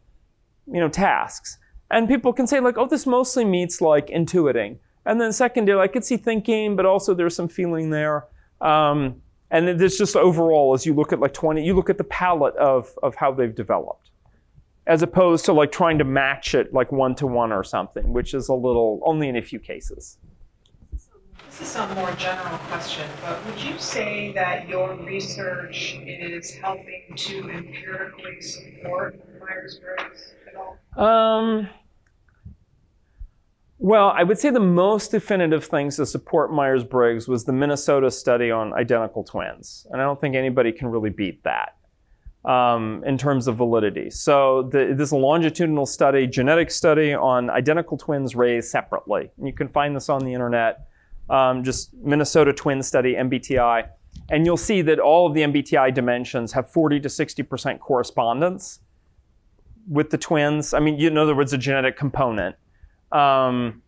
you know, tasks? And people can say like, oh, this mostly meets like intuiting. And then secondary, I could see thinking, but also there's some feeling there. Um, and then there's just overall, as you look at like 20, you look at the palette of, of how they've developed, as opposed to like trying to match it like one to one or something, which is a little, only in a few cases. This is a more general question, but would you say that your research is helping to empirically support Myers-Briggs at all? Um, well, I would say the most definitive things to support Myers Briggs was the Minnesota study on identical twins. And I don't think anybody can really beat that um, in terms of validity. So, the, this longitudinal study, genetic study on identical twins raised separately. And you can find this on the internet. Um, just Minnesota twin study, MBTI. And you'll see that all of the MBTI dimensions have 40 to 60% correspondence with the twins. I mean, in other words, a genetic component. Um,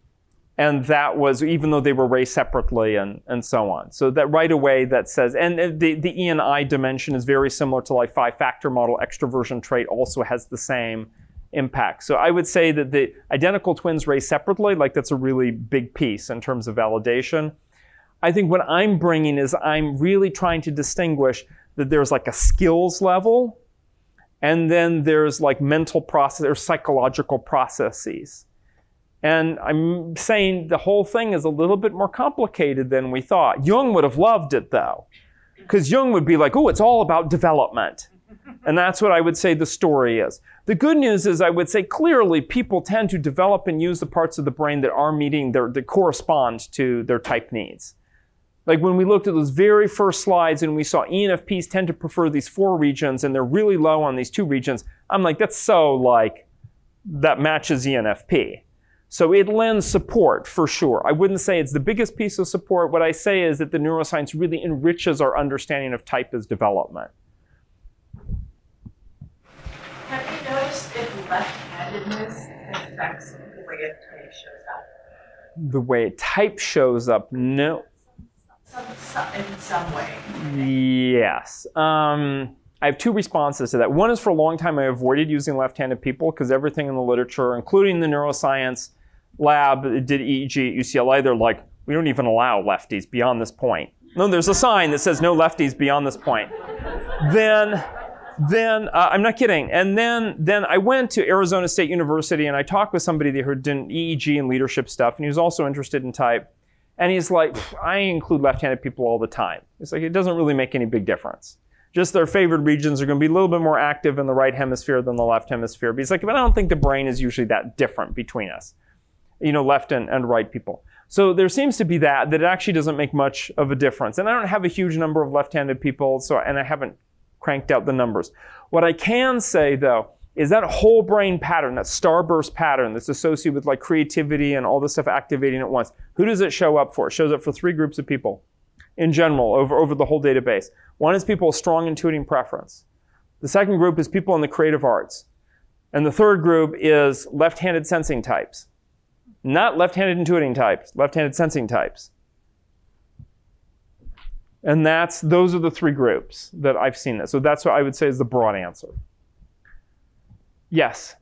and that was even though they were raised separately and, and so on. So that right away that says, and the, the E and I dimension is very similar to like five factor model. Extroversion trait also has the same impact. So I would say that the identical twins raised separately, like that's a really big piece in terms of validation. I think what I'm bringing is I'm really trying to distinguish that there's like a skills level and then there's like mental process or psychological processes. And I'm saying the whole thing is a little bit more complicated than we thought. Jung would have loved it though, because Jung would be like, oh, it's all about development. And that's what I would say the story is. The good news is, I would say clearly people tend to develop and use the parts of the brain that are meeting their, that correspond to their type needs. Like when we looked at those very first slides and we saw ENFPs tend to prefer these four regions and they're really low on these two regions, I'm like, that's so like, that matches ENFP. So it lends support for sure. I wouldn't say it's the biggest piece of support. What I say is that the neuroscience really enriches our understanding of type as development. Have you noticed if left-handedness affects the way a type shows up? The way type shows up, no. Some, some, in some way. Yes. Um, I have two responses to that. One is for a long time I avoided using left-handed people because everything in the literature, including the neuroscience lab did EEG at UCLA, they're like, we don't even allow lefties beyond this point. No, there's a sign that says no lefties beyond this point. then, then uh, I'm not kidding. And then, then I went to Arizona State University and I talked with somebody who did EEG and leadership stuff, and he was also interested in type. And he's like, I include left-handed people all the time. It's like it doesn't really make any big difference just their favored regions are going to be a little bit more active in the right hemisphere than the left hemisphere. But he's like, but I don't think the brain is usually that different between us. You know, left and, and right people. So there seems to be that, that it actually doesn't make much of a difference. And I don't have a huge number of left-handed people, so, and I haven't cranked out the numbers. What I can say though, is that whole brain pattern, that starburst pattern that's associated with like creativity and all this stuff activating at once. Who does it show up for? It shows up for three groups of people in general over, over the whole database. One is people with strong intuiting preference. The second group is people in the creative arts. And the third group is left-handed sensing types. Not left-handed intuiting types, left-handed sensing types. And that's those are the three groups that I've seen it. So that's what I would say is the broad answer. Yes.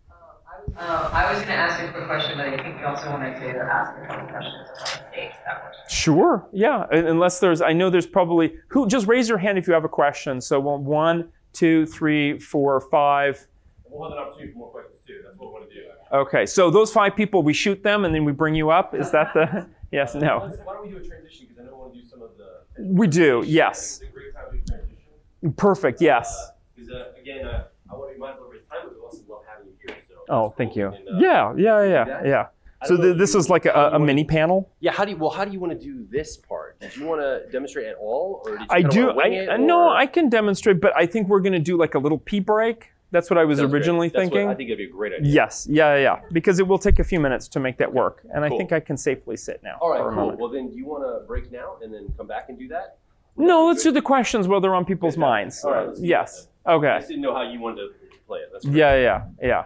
Uh, I was gonna ask a quick question, but I think you also wanted to ask a couple questions about the state, that works. Sure. Yeah. Unless there's, I know there's probably who. Just raise your hand if you have a question. So one, two, three, four, five. We'll have an opportunity for more questions too. That's what we want to do. Okay. So those five people, we shoot them and then we bring you up. Is that the? Yes. No. Why don't we do a transition? Because I know we want to do some of the. We do. Yes. It's a great time to do transition. Perfect. Yes. Because uh, again, uh, I want to be mindful of everybody's time, but we also love having you here. So. Oh, thank cool. you. And, uh, Yeah. Yeah. Yeah. Yeah. So don't know th- if this you- is like a, a wanna- mini panel. Yeah, how do you well how do you want to do this part? Did you want to demonstrate at all, or did you I do. wanna wing I, it, uh, no, I can demonstrate, but I think we're going to do like a little pee break. That's what I was Sounds great. originally what- thinking. I think it'd be a great idea. Yes, yeah, yeah, yeah. Because it will take a few minutes to make that work, and I think I can safely sit now. All right, for a cool. moment. Well, then, do you want to break now and then come back and do that? No, let's do the questions while they're on people's Okay. minds. All right, yes. I Okay. just didn't know how you wanted to play it. That's great. Yeah, yeah, yeah.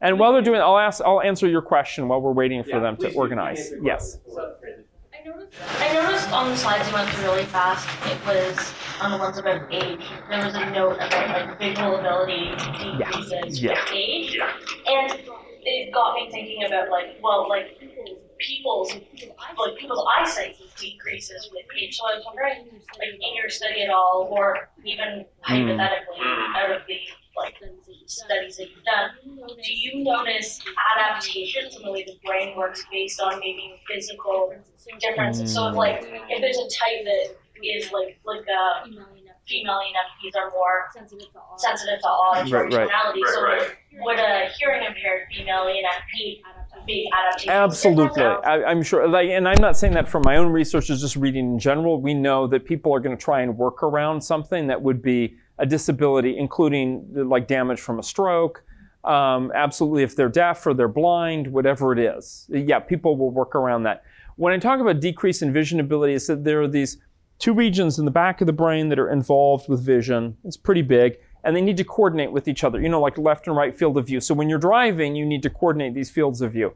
And while they're doing, I'll ask. I'll answer your question while we're waiting for Yeah, them to organize. Yes. Questions. We'll have a transition. I noticed, I noticed on the slides you went through really fast, it was on the ones about age, there was a note about like visual ability decreases Yeah. with age. And it got me thinking about like, well, like people's, like people's eyesight decreases with age. So I was wondering, like in your study at all, or even hmm. hypothetically, out of the like studies that you've done, do you notice adaptations in the way the brain works based on maybe physical differences? So if like if there's a type that is like like uh, female ENFPs are more sensitive to auditory Right, right. tonality, so like, would a hearing impaired female ENFP be adaptation? Absolutely, I, I'm sure. Like, and I'm not saying that from my own research. Is just reading in general. We know that people are going to try and work around something that would be a disability, including like damage from a stroke. Um, absolutely, if they're deaf or they're blind, whatever it is, yeah, people will work around that. When I talk about decrease in vision ability, is that there are these two regions in the back of the brain that are involved with vision. It's pretty big, and they need to coordinate with each other. You know, like left and right field of view. So when you're driving, you need to coordinate these fields of view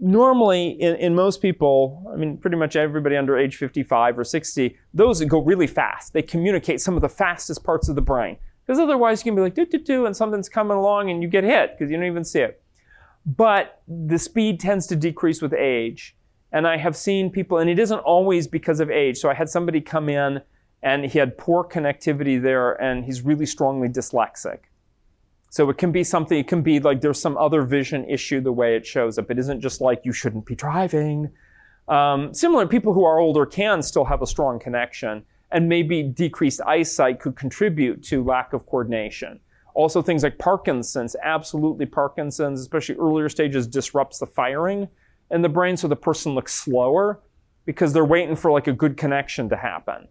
normally in, in most people i mean pretty much everybody under age 55 or 60 those go really fast they communicate some of the fastest parts of the brain because otherwise you can be like do do do and something's coming along and you get hit because you don't even see it but the speed tends to decrease with age and i have seen people and it isn't always because of age so i had somebody come in and he had poor connectivity there and he's really strongly dyslexic so it can be something, it can be like there's some other vision issue the way it shows up. It isn't just like you shouldn't be driving. Um, similar, people who are older can still have a strong connection, and maybe decreased eyesight could contribute to lack of coordination. Also, things like Parkinson's, absolutely Parkinson's, especially earlier stages, disrupts the firing in the brain, so the person looks slower because they're waiting for like a good connection to happen.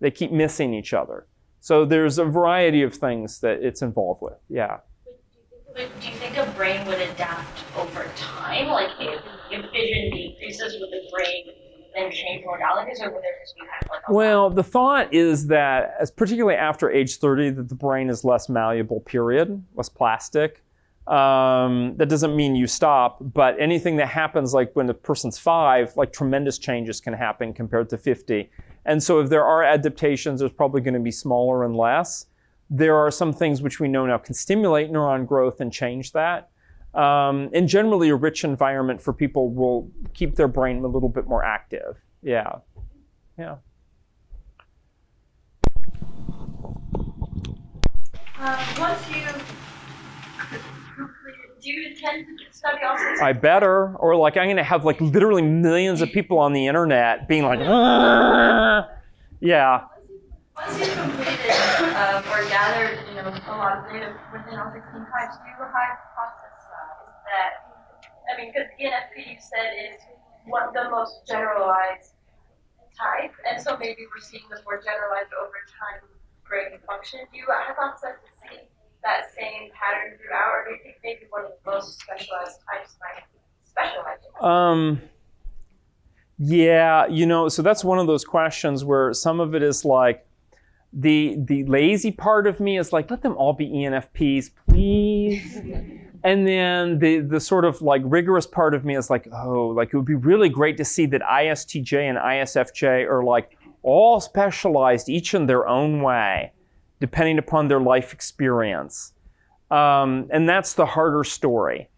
They keep missing each other. So there's a variety of things that it's involved with. Yeah. But do you think a brain would adapt over time? Like if, if vision decreases, would the brain then change modalities, or would there just be kind of like Well, the thought is that, as particularly after age 30, that the brain is less malleable. Period, less plastic. Um, that doesn't mean you stop, but anything that happens, like when the person's five, like tremendous changes can happen compared to 50. And so, if there are adaptations, there's probably going to be smaller and less. There are some things which we know now can stimulate neuron growth and change that. Um, and generally, a rich environment for people will keep their brain a little bit more active. Yeah. Yeah. Um, once you do you intend to study autism? I better, or like I'm going to have like literally millions of people on the internet being like, "Ah." yeah. Once you've completed um, or gathered, you know, a lot of data within all 16 types, do you hypothesize that I mean, because ENFP you said is one the most generalized type, and so maybe we're seeing this more generalized over time brain function. Do you hypothesize to see that same pattern throughout, or do you think maybe one of the most specialized types might specialize? Um, yeah, you know, so that's one of those questions where some of it is like the the lazy part of me is like, let them all be ENFPs, please. and then the the sort of like rigorous part of me is like, oh, like it would be really great to see that ISTJ and ISFJ are like all specialized, each in their own way, depending upon their life experience. Um, and that's the harder story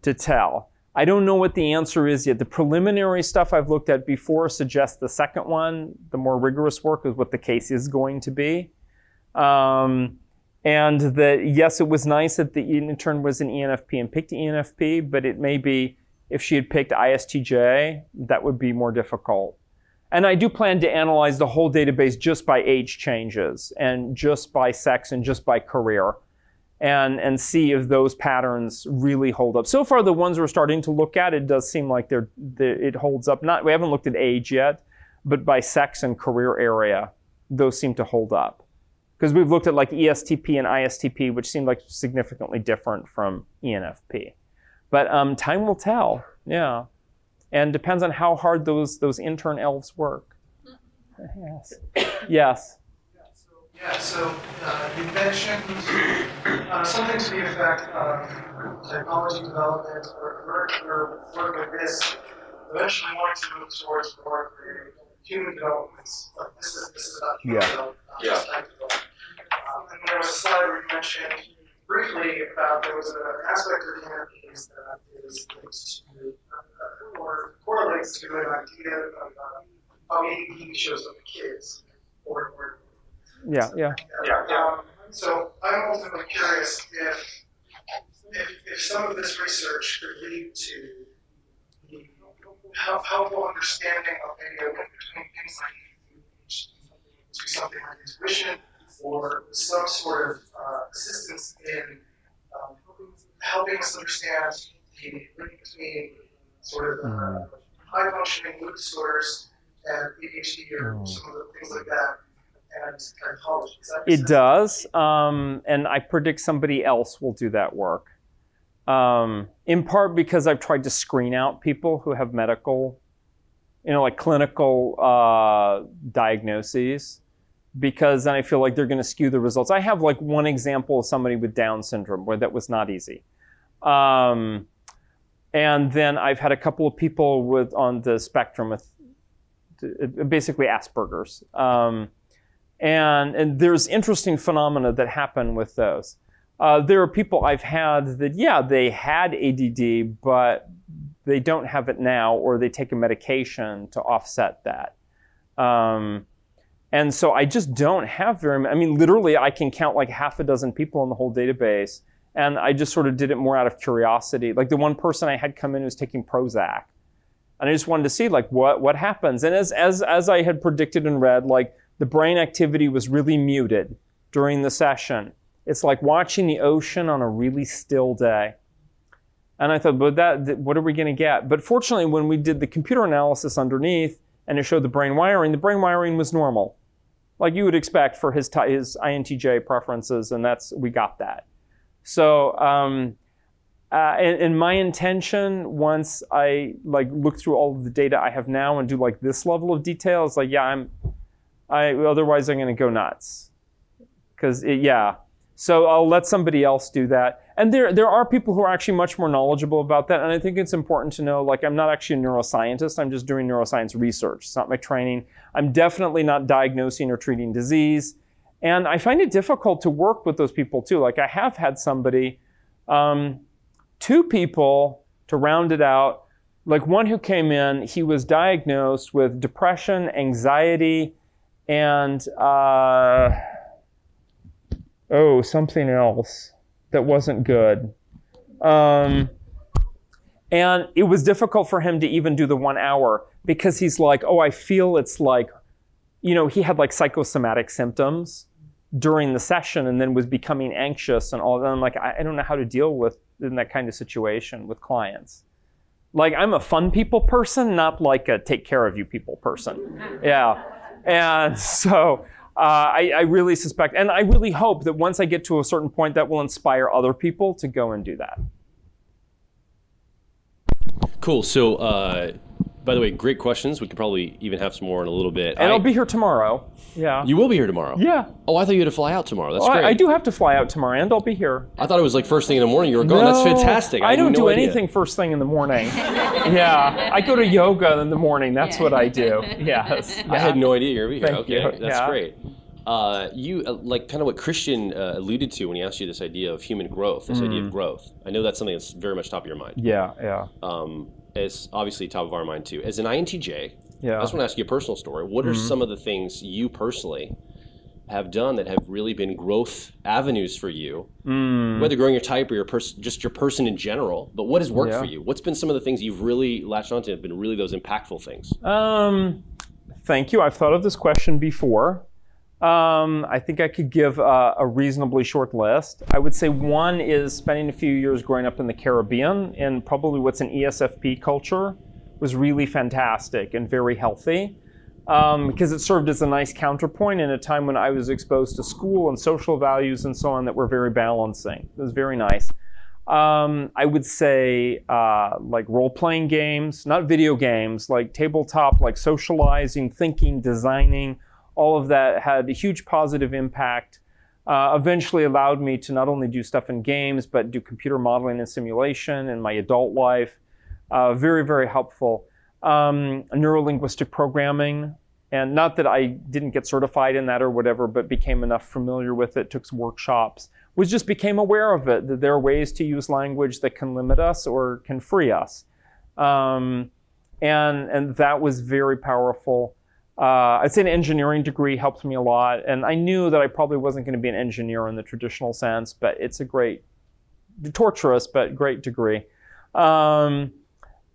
to tell. I don't know what the answer is yet. The preliminary stuff I've looked at before suggests the second one, the more rigorous work, is what the case is going to be. Um, and that, yes, it was nice that the intern was an ENFP and picked ENFP, but it may be if she had picked ISTJ, that would be more difficult. And I do plan to analyze the whole database just by age changes and just by sex and just by career and, and see if those patterns really hold up. So far, the ones we're starting to look at, it does seem like they're, they it holds up. Not, we haven't looked at age yet, but by sex and career area, those seem to hold up. Because we've looked at like ESTP and ISTP, which seem like significantly different from ENFP. But um, time will tell, yeah. And depends on how hard those, those intern elves work. Yes. Yes. Yeah, so uh, you mentioned uh, something to the effect of technology development or work, or work like this, eventually wanting to move towards more of the human development. Like this is this is about human Yeah. development, not Yeah. just tech development. Um, and there was a slide where you mentioned briefly about there was an aspect of the NFPs that is linked to or correlates to an idea of uh, how ADD shows up in kids or, or Yeah, yeah. um, so I'm ultimately curious if, if, if some of this research could lead to the help, helpful understanding of maybe a link between things like to something like intuition or some sort of uh, assistance in um, helping us understand the link between sort of uh, high functioning mood disorders and ADHD or some of the things like that and psychology. Does that It does, um, and I predict somebody else will do that work. Um, in part because I've tried to screen out people who have medical, you know, like clinical uh, diagnoses, because then I feel like they're going to skew the results. I have like one example of somebody with Down syndrome where that was not easy. Um, and then I've had a couple of people with on the spectrum with basically Asperger's. Um, and, and there's interesting phenomena that happen with those. Uh, there are people I've had that, yeah, they had ADD, but they don't have it now, or they take a medication to offset that. Um, and so I just don't have very. I mean, literally, I can count like half a dozen people in the whole database. And I just sort of did it more out of curiosity. Like the one person I had come in was taking Prozac. And I just wanted to see like what, what happens. And as, as, as I had predicted and read, like the brain activity was really muted during the session. It's like watching the ocean on a really still day. And I thought, but that, th- what are we going to get? But fortunately, when we did the computer analysis underneath and it showed the brain wiring, the brain wiring was normal, like you would expect for his his INTJ preferences, and that's we got that. So, um, uh, and, and my intention once I like look through all of the data I have now and do like this level of detail is like, yeah, I'm, I otherwise I'm going to go nuts, because yeah. So I'll let somebody else do that. And there, there are people who are actually much more knowledgeable about that. And I think it's important to know, like, I'm not actually a neuroscientist. I'm just doing neuroscience research. It's not my training. I'm definitely not diagnosing or treating disease. And I find it difficult to work with those people too. Like, I have had somebody, um, two people to round it out. Like, one who came in, he was diagnosed with depression, anxiety, and, uh, oh, something else that wasn't good. Um, and it was difficult for him to even do the one hour because he's like, oh, I feel it's like, you know, he had like psychosomatic symptoms during the session and then was becoming anxious and all. that. I'm like, I, I don't know how to deal with in that kind of situation with clients. Like I'm a fun people person, not like a take care of you people person. Yeah. And so uh, I, I really suspect, and I really hope that once I get to a certain point, that will inspire other people to go and do that. Cool. So, uh, by the way, great questions. We could probably even have some more in a little bit. And I- I'll be here tomorrow. Yeah. You will be here tomorrow. Yeah. Oh, I thought you had to fly out tomorrow. That's Oh, I- great. I, do have to fly out tomorrow, and I'll be here. I thought it was like first thing in the morning. You were gone. That's fantastic. I, had don't no do idea. anything first thing in the morning. yeah, I go to yoga in the morning. That's what I do. Yes. I had no idea you were here. Thank okay, you. that's Yeah. great. Uh, you uh, like kind of what Christian uh, alluded to when he asked you this idea of human growth, this idea Mm. of growth. I know that's something that's very much top of your mind. Yeah, yeah. Um, it's obviously top of our mind too. As an INTJ, Yeah. I just want to ask you a personal story. What are Mhm. some of the things you personally have done that have really been growth avenues for you? Mm. Whether growing your type or your person, just your person in general. But what has worked Yeah. for you? What's been some of the things you've really latched onto? Have been really those impactful things? Um, thank you. I've thought of this question before. Um, I think I could give a, a reasonably short list. I would say one is spending a few years growing up in the Caribbean in probably what's an ESFP culture was really fantastic and very healthy um, because it served as a nice counterpoint in a time when I was exposed to school and social values and so on that were very balancing. It was very nice. Um, I would say uh, like role playing games, not video games, like tabletop, like socializing, thinking, designing, all of that had a huge positive impact. Uh, eventually allowed me to not only do stuff in games, but do computer modeling and simulation in my adult life. Uh, very, very helpful. Um, neurolinguistic programming, and not that I didn't get certified in that or whatever, but became enough familiar with it, took some workshops, was just became aware of it, that there are ways to use language that can limit us or can free us. Um, and, and that was very powerful. Uh, I'd say an engineering degree helped me a lot. And I knew that I probably wasn't going to be an engineer in the traditional sense, but it's a great, torturous, but great degree. Um,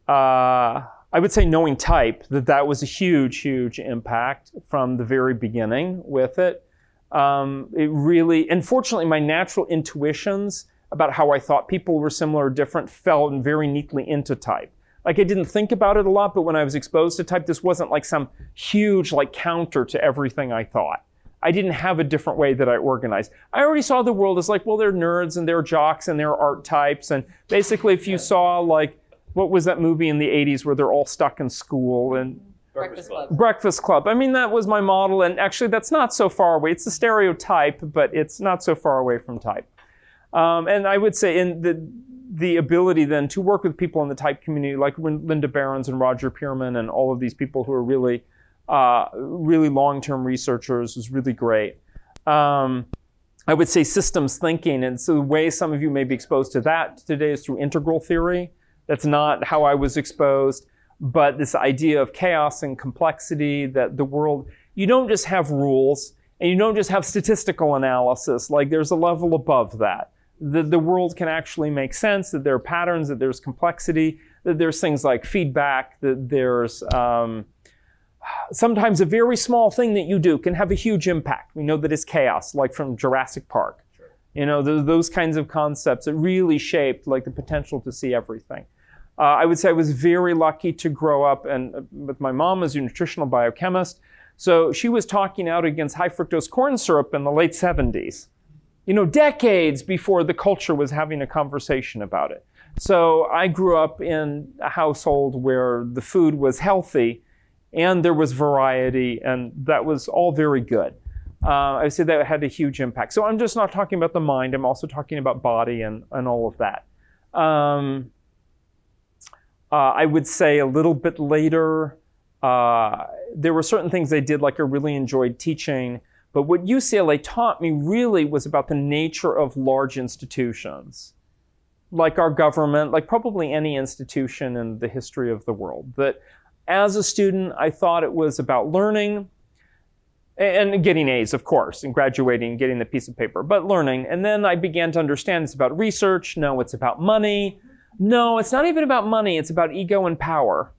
uh, I would say knowing type, that that was a huge, huge impact from the very beginning with it. Um, it really, unfortunately, my natural intuitions about how I thought people were similar or different fell very neatly into type. Like I didn't think about it a lot, but when I was exposed to type, this wasn't like some huge like counter to everything I thought. I didn't have a different way that I organized. I already saw the world as like, well, they're nerds and they're jocks and they're art types. And basically, if you saw like, what was that movie in the 80s where they're all stuck in school and Breakfast Club. Breakfast Club. I mean, that was my model, and actually, that's not so far away. It's a stereotype, but it's not so far away from type. Um, and I would say, in the the ability then to work with people in the type community, like Linda Berens and Roger Pearman, and all of these people who are really, uh, really long-term researchers, was really great. Um, I would say systems thinking, and so the way some of you may be exposed to that today is through integral theory. That's not how I was exposed but this idea of chaos and complexity that the world you don't just have rules and you don't just have statistical analysis like there's a level above that the, the world can actually make sense that there are patterns that there's complexity that there's things like feedback that there's um, sometimes a very small thing that you do can have a huge impact. We know that it's chaos like from jurassic park. You know th- those kinds of concepts that really shaped like the potential to see everything. Uh, I would say I was very lucky to grow up and uh, with my mom as a nutritional biochemist. So she was talking out against high fructose corn syrup in the late 70s, you know, decades before the culture was having a conversation about it. So I grew up in a household where the food was healthy and there was variety, and that was all very good. Uh, I would say that had a huge impact. So I'm just not talking about the mind, I'm also talking about body and, and all of that. Um, uh, I would say a little bit later, uh, there were certain things I did, like I really enjoyed teaching. But what UCLA taught me really was about the nature of large institutions, like our government, like probably any institution in the history of the world. That as a student, I thought it was about learning and getting A's, of course, and graduating, getting the piece of paper, but learning. And then I began to understand it's about research. No, it's about money. No, it's not even about money, it's about ego and power.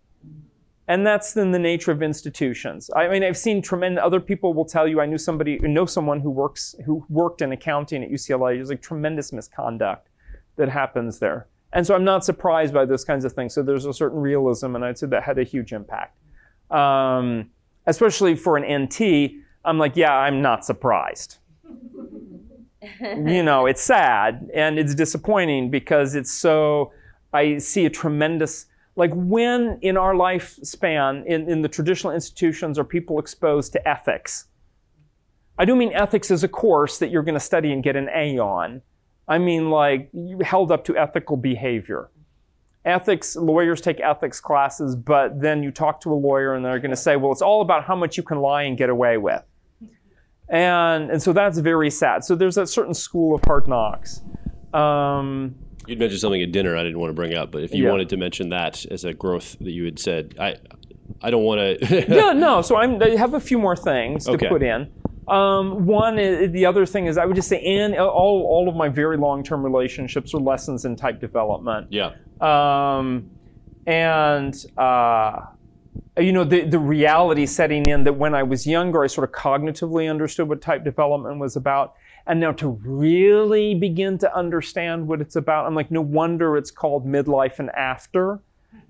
And that's in the nature of institutions. I mean, I've seen tremendous, other people will tell you, I knew somebody, know someone who works, who worked in accounting at UCLA. There's like tremendous misconduct that happens there. And so I'm not surprised by those kinds of things. So there's a certain realism, and I'd say that had a huge impact. Um, especially for an NT, I'm like, yeah, I'm not surprised. you know, it's sad and it's disappointing because it's so, I see a tremendous, like when in our lifespan, in, in the traditional institutions, are people exposed to ethics? I don't mean ethics as a course that you're going to study and get an A on. I mean, like, you held up to ethical behavior. Ethics, lawyers take ethics classes, but then you talk to a lawyer and they're going to say, well, it's all about how much you can lie and get away with. And, and so that's very sad. So there's a certain school of hard knocks. Um, You'd mentioned something at dinner I didn't want to bring up, but if you Yeah. wanted to mention that as a growth that you had said, I I don't want to. yeah, no. So I'm, I have a few more things to Okay. put in. Um, one, is, the other thing is, I would just say, and all, all of my very long-term relationships are lessons in type development. Yeah. Um, and uh, you know, the the reality setting in that when I was younger, I sort of cognitively understood what type development was about. And now to really begin to understand what it's about, I'm like, no wonder it's called midlife and after.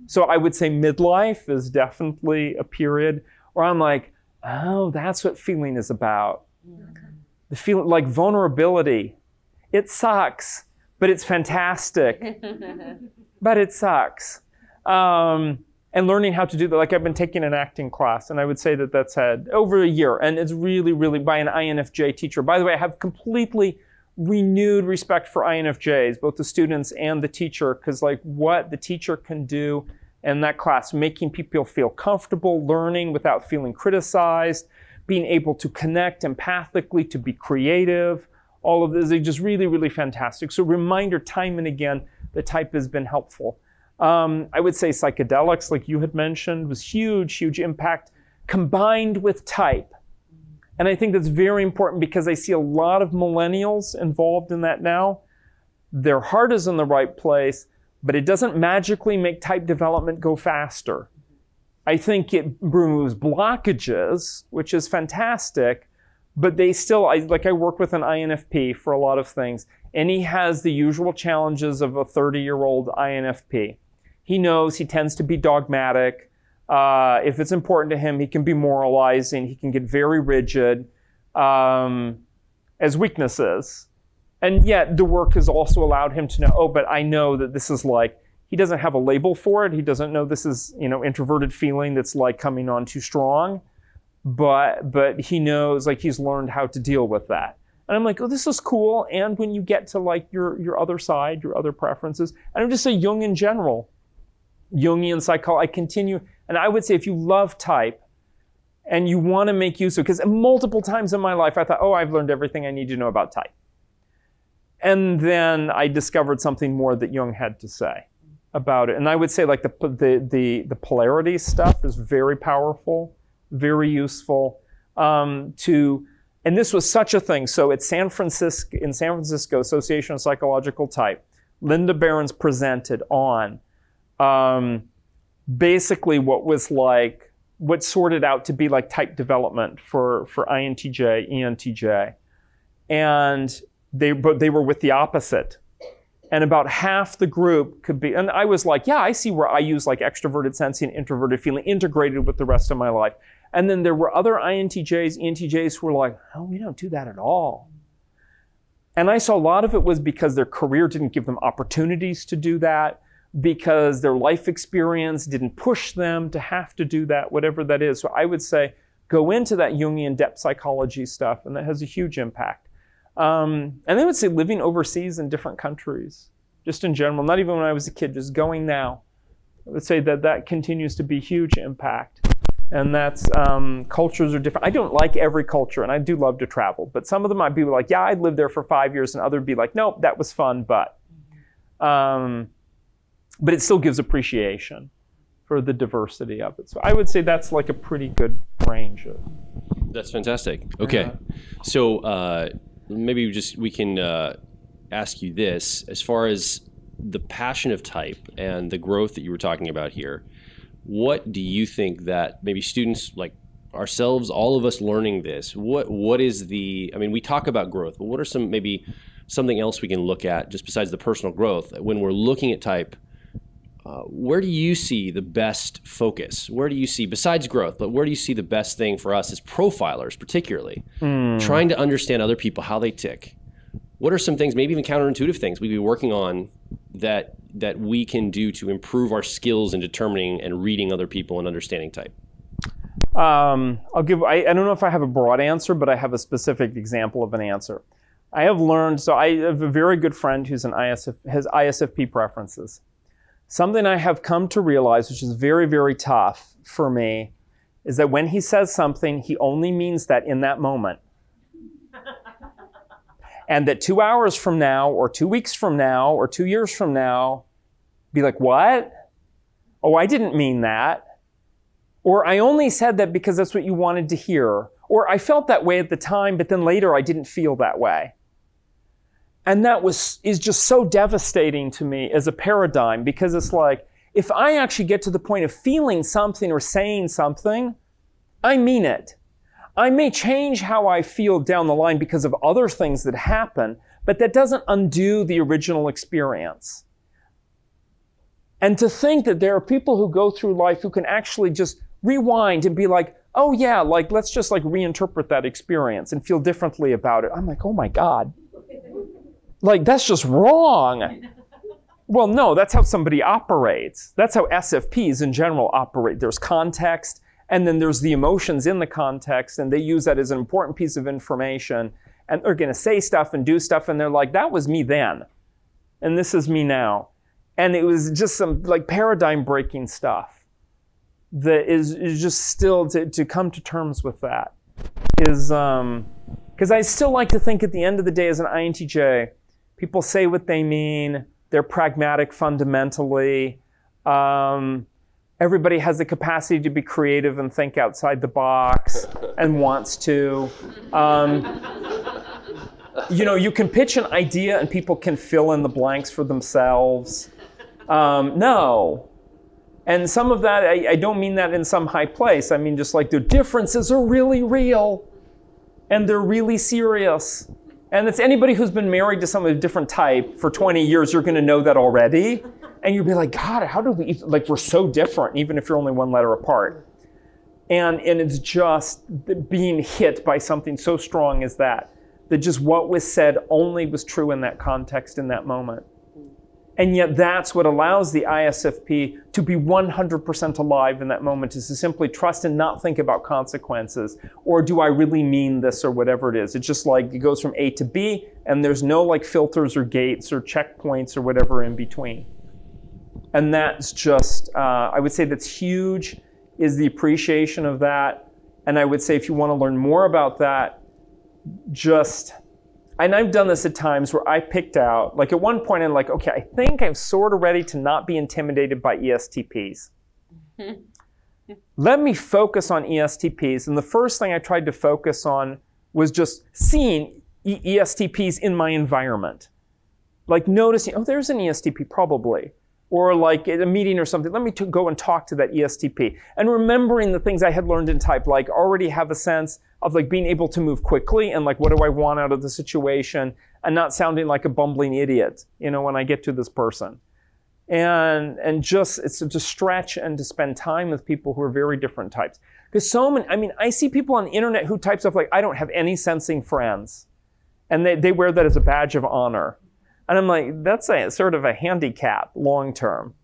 So I would say midlife is definitely a period where I'm like, oh, that's what feeling is about. The feeling like vulnerability. It sucks, but it's fantastic. but it sucks. Um, and learning how to do that. Like I've been taking an acting class, and I would say that that's had over a year, and it's really, really by an INFJ teacher. By the way, I have completely renewed respect for INFJs, both the students and the teacher, because like what the teacher can do in that class, making people feel comfortable learning without feeling criticized, being able to connect empathically, to be creative, all of this is just really, really fantastic. So reminder time and again, the type has been helpful. Um, I would say psychedelics, like you had mentioned, was huge, huge impact combined with type. And I think that's very important because I see a lot of millennials involved in that now. Their heart is in the right place, but it doesn't magically make type development go faster. I think it removes blockages, which is fantastic, but they still, I, like I work with an INFP for a lot of things, and he has the usual challenges of a 30 year old INFP. He knows he tends to be dogmatic. Uh, if it's important to him, he can be moralizing. He can get very rigid um, as weaknesses. And yet, the work has also allowed him to know, oh, but I know that this is like, he doesn't have a label for it. He doesn't know this is, you know, introverted feeling that's like coming on too strong. But, but he knows, like, he's learned how to deal with that. And I'm like, oh, this is cool. And when you get to like your, your other side, your other preferences, and I'm just say Jung in general, Jungian psychology, I continue, and I would say if you love type and you want to make use of, because multiple times in my life I thought, oh, I've learned everything I need to know about type. And then I discovered something more that Jung had to say about it. And I would say like the, the, the, the polarity stuff is very powerful, very useful um, to, and this was such a thing. So at San Francisco, in San Francisco Association of Psychological Type, Linda Berens presented on um, basically what was like what sorted out to be like type development for for INTJ, ENTJ, and they but they were with the opposite, and about half the group could be. And I was like, yeah, I see where I use like extroverted sensing, introverted feeling integrated with the rest of my life. And then there were other INTJs, ENTJs who were like, oh, we don't do that at all. And I saw a lot of it was because their career didn't give them opportunities to do that because their life experience didn't push them to have to do that, whatever that is. So I would say go into that Jungian depth psychology stuff, and that has a huge impact. Um, and I would say living overseas in different countries, just in general, not even when I was a kid, just going now. I would say that that continues to be huge impact. And that's um, cultures are different. I don't like every culture, and I do love to travel. But some of them I'd be like, yeah, I'd live there for five years, and others would be like, nope, that was fun, but. Um, but it still gives appreciation for the diversity of it. So I would say that's like a pretty good range of. That's fantastic. Okay, so uh, maybe we just we can uh, ask you this as far as the passion of type and the growth that you were talking about here. What do you think that maybe students like ourselves, all of us learning this, what what is the? I mean, we talk about growth, but what are some maybe something else we can look at just besides the personal growth when we're looking at type? Uh, where do you see the best focus? Where do you see, besides growth, but where do you see the best thing for us as profilers, particularly Hmm. trying to understand other people, how they tick? What are some things, maybe even counterintuitive things, we'd be working on that that we can do to improve our skills in determining and reading other people and understanding type? Um, I'll give. I, I don't know if I have a broad answer, but I have a specific example of an answer. I have learned. So I have a very good friend who's an ISF has ISFP preferences. Something I have come to realize, which is very very tough for me, is that when he says something, he only means that in that moment. and that two hours from now, or two weeks from now, or two years from now, be like, what? Oh, I didn't mean that. Or I only said that because that's what you wanted to hear. Or I felt that way at the time, but then later I didn't feel that way. And that was is just so devastating to me as a paradigm because it's like if I actually get to the point of feeling something or saying something, I mean it. I may change how I feel down the line because of other things that happen, but that doesn't undo the original experience. And to think that there are people who go through life who can actually just rewind and be like, oh yeah, like let's just like reinterpret that experience and feel differently about it. I'm like, oh my God. Like that's just wrong. Well, no, that's how somebody operates. That's how SFPs in general operate. There's context, and then there's the emotions in the context, and they use that as an important piece of information. And they're going to say stuff and do stuff, and they're like, that was me then, and this is me now. And it was just some like paradigm breaking stuff that is, is just still to, to come to terms with that is um because I still like to think at the end of the day as an INTJ, people say what they mean. They're pragmatic fundamentally. Um, everybody has the capacity to be creative and think outside the box and wants to. Um, you know, you can pitch an idea and people can fill in the blanks for themselves. Um, no. And some of that, I, I don't mean that in some high place. I mean just like the differences are really real and they're really serious. And it's anybody who's been married to someone of a different type for 20 years, you're going to know that already. And you'll be like, God, how do we, like, we're so different, even if you're only one letter apart. And, and it's just being hit by something so strong as that, that just what was said only was true in that context, in that moment. And yet, that's what allows the ISFP to be 100% alive in that moment, is to simply trust and not think about consequences. Or do I really mean this or whatever it is? It's just like it goes from A to B, and there's no like filters or gates or checkpoints or whatever in between. And that's just, uh, I would say that's huge, is the appreciation of that. And I would say if you want to learn more about that, just and I've done this at times where I picked out, like at one point, I'm like, okay, I think I'm sort of ready to not be intimidated by ESTPs. Let me focus on ESTPs. And the first thing I tried to focus on was just seeing e- ESTPs in my environment. Like noticing, oh, there's an ESTP probably. Or like at a meeting or something, let me to go and talk to that ESTP. And remembering the things I had learned in type, like already have a sense of like being able to move quickly and like what do I want out of the situation and not sounding like a bumbling idiot, you know, when I get to this person. And and just it's to stretch and to spend time with people who are very different types. Because so many, I mean, I see people on the internet who type stuff like, I don't have any sensing friends. And they, they wear that as a badge of honor. And I'm like, that's a sort of a handicap long term.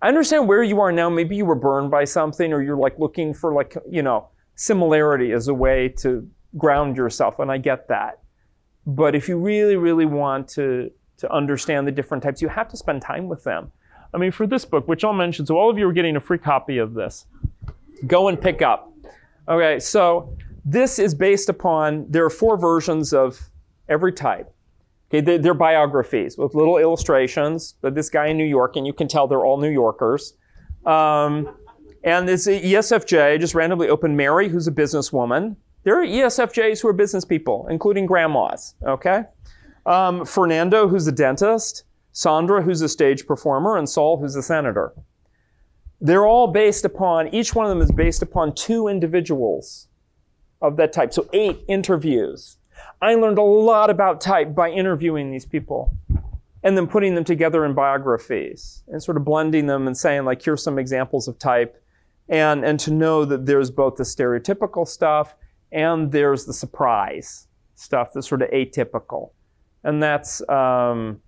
I understand where you are now. Maybe you were burned by something or you're like looking for like, you know, similarity as a way to ground yourself. And I get that. But if you really, really want to, to understand the different types, you have to spend time with them. I mean, for this book, which I'll mention, so all of you are getting a free copy of this. Go and pick up. Okay, so this is based upon, there are four versions of every type. Okay, they're, they're biographies with little illustrations. But this guy in New York, and you can tell they're all New Yorkers. Um, and this ESFJ just randomly opened Mary, who's a businesswoman. There are ESFJs who are business people, including grandmas. Okay, um, Fernando, who's a dentist. Sandra, who's a stage performer, and Saul, who's a senator. They're all based upon, each one of them is based upon two individuals of that type. So eight interviews. I learned a lot about type by interviewing these people and then putting them together in biographies and sort of blending them and saying, like, here's some examples of type. And, and to know that there's both the stereotypical stuff and there's the surprise stuff that's sort of atypical. And that's, um,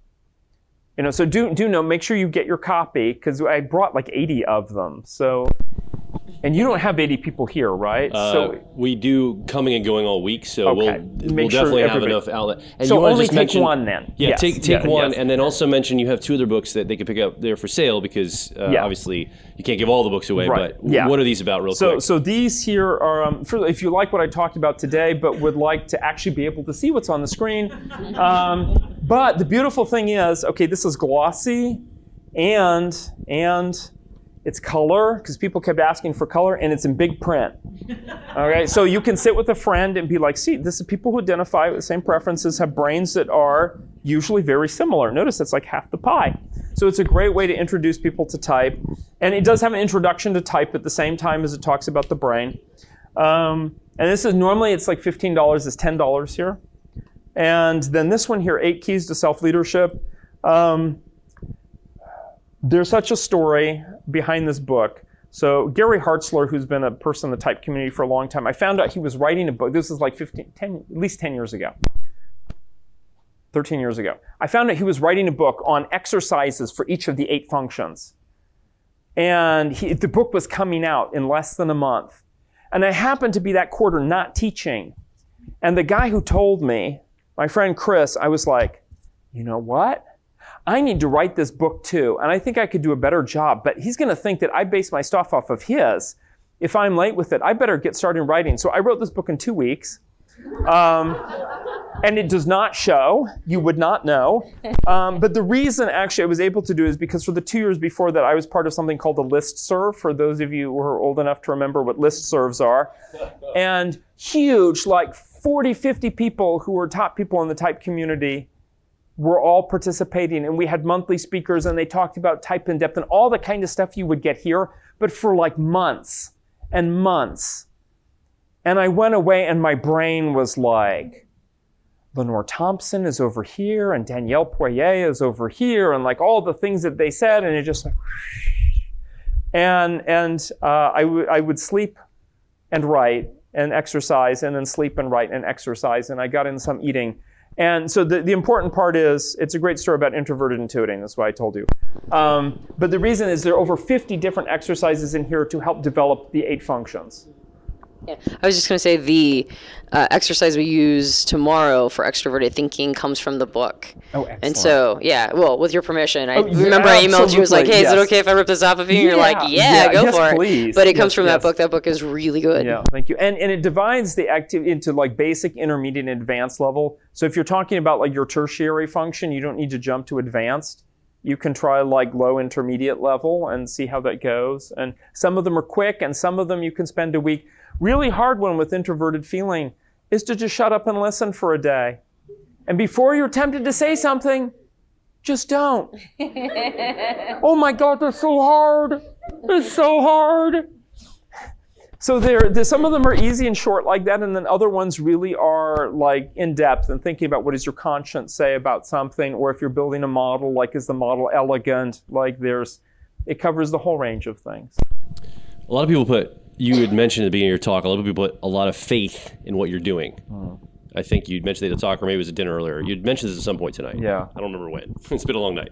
you know, so do, do know, make sure you get your copy because I brought like 80 of them. So, and you don't have 80 people here, right? Uh, so we do coming and going all week, so Okay. we'll, Make we'll sure definitely have everybody- enough outlet. And So you only take mention, one then. Yeah, Yes, take take yeah, one, yes. and then also mention you have two other books that they could pick up there for sale because uh, Yeah. obviously you can't give all the books away. Right, But yeah. what are these about, real so, quick? so these here are, um, for, if you like what I talked about today, but would like to actually be able to see what's on the screen. Um, but the beautiful thing is, okay, this is glossy, and and it's color because people kept asking for color, and it's in big print. Okay, so you can sit with a friend and be like, see, this is people who identify with the same preferences have brains that are usually very similar. Notice that's like half the pie. So it's a great way to introduce people to type. And it does have an introduction to type at the same time as it talks about the brain. Um, and this is normally it's like $15, it's $10 here. And then this one here, Eight Keys to Self Leadership. Um, there's such a story behind this book. So Gary Hartzler, who's been a person in the type community for a long time, I found out he was writing a book. This is like 15, 10, at least 10 years ago. 13 years ago. I found out he was writing a book on exercises for each of the eight functions. And he, the book was coming out in less than a month. And I happened to be that quarter not teaching. And the guy who told me, my friend Chris, I was like, you know what? I need to write this book too. And I think I could do a better job. But he's going to think that I base my stuff off of his. If I'm late with it, I better get started writing. So I wrote this book in two weeks. Um, and it does not show. You would not know. Um, but the reason actually I was able to do is because for the two years before that, I was part of something called the list serve. For those of you who are old enough to remember what list serves are, and huge, like 40, 50 people who were top people in the type community were all participating and we had monthly speakers and they talked about type in depth and all the kind of stuff you would get here but for like months and months. And i went away and my brain was like lenore thomson is over here and danielle poirier is over here and like all the things that they said and it just like and and uh, I, w- I would sleep and write and exercise and then sleep and write and exercise and i got in some eating and so the, the important part is it's a great story about introverted intuiting. That's why I told you. Um, but the reason is there are over 50 different exercises in here to help develop the eight functions. Yeah, I was just going to say the uh, exercise we use tomorrow for extroverted thinking comes from the book. Oh, excellent. And so, yeah, well, with your permission, I Oh, yeah, remember I emailed you. Was like, "Hey, is it okay if I rip this off of you?" And you're like, Yeah, "Yeah, yeah, go yes, for please. it." But it comes Yes, from yes. that book. That book is really good. Yeah, thank you. And and it divides the activity into like basic, intermediate, and advanced level. So if you're talking about like your tertiary function, you don't need to jump to advanced. You can try like low intermediate level and see how that goes. And some of them are quick, and some of them you can spend a week. Really hard one with introverted feeling is to just shut up and listen for a day. And before you're tempted to say something, just don't. oh my God, that's so hard. It's so hard. So there, there, some of them are easy and short like that, and then other ones really are like in depth and thinking about what does your conscience say about something, or if you're building a model, like is the model elegant? Like there's, it covers the whole range of things. A lot of people put, you had mentioned at the beginning of your talk, a lot of people put a lot of faith in what you're doing. I think you'd mentioned it at a talk, or maybe it was at dinner earlier. You'd mentioned this at some point tonight. Yeah. I don't remember when. it's been a long night.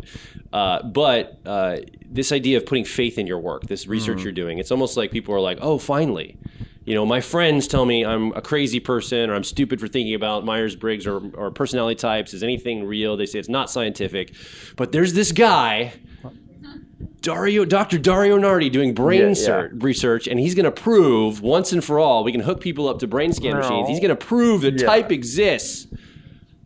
Uh, but uh, this idea of putting faith in your work, this research you're doing, it's almost like people are like, oh, finally. You know, my friends tell me I'm a crazy person or I'm stupid for thinking about Myers Briggs or, or personality types. Is anything real? They say it's not scientific. But there's this guy Dario, Dr. Dario Nardi doing brain Yeah, yeah. research, and he's going to prove once and for all we can hook people up to brain scan No. machines. He's going to prove that Yeah. type exists.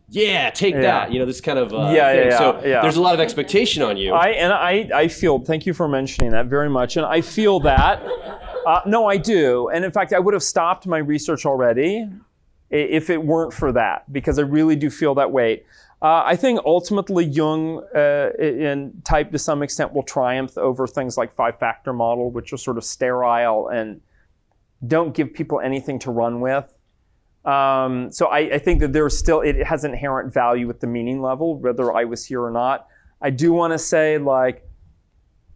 Yeah, take that. You know, this kind of uh, Yeah, thing. yeah, so there's a lot of expectation on you. I and I, I feel. Thank you for mentioning that very much, and I feel that. Uh, no, I do, and in fact, I would have stopped my research already if it weren't for that, because I really do feel that weight. Uh, I think ultimately Jung uh, in type to some extent will triumph over things like five factor model, which are sort of sterile and don't give people anything to run with. Um, so I, I think that there's still it has inherent value at the meaning level, whether I was here or not. I do want to say like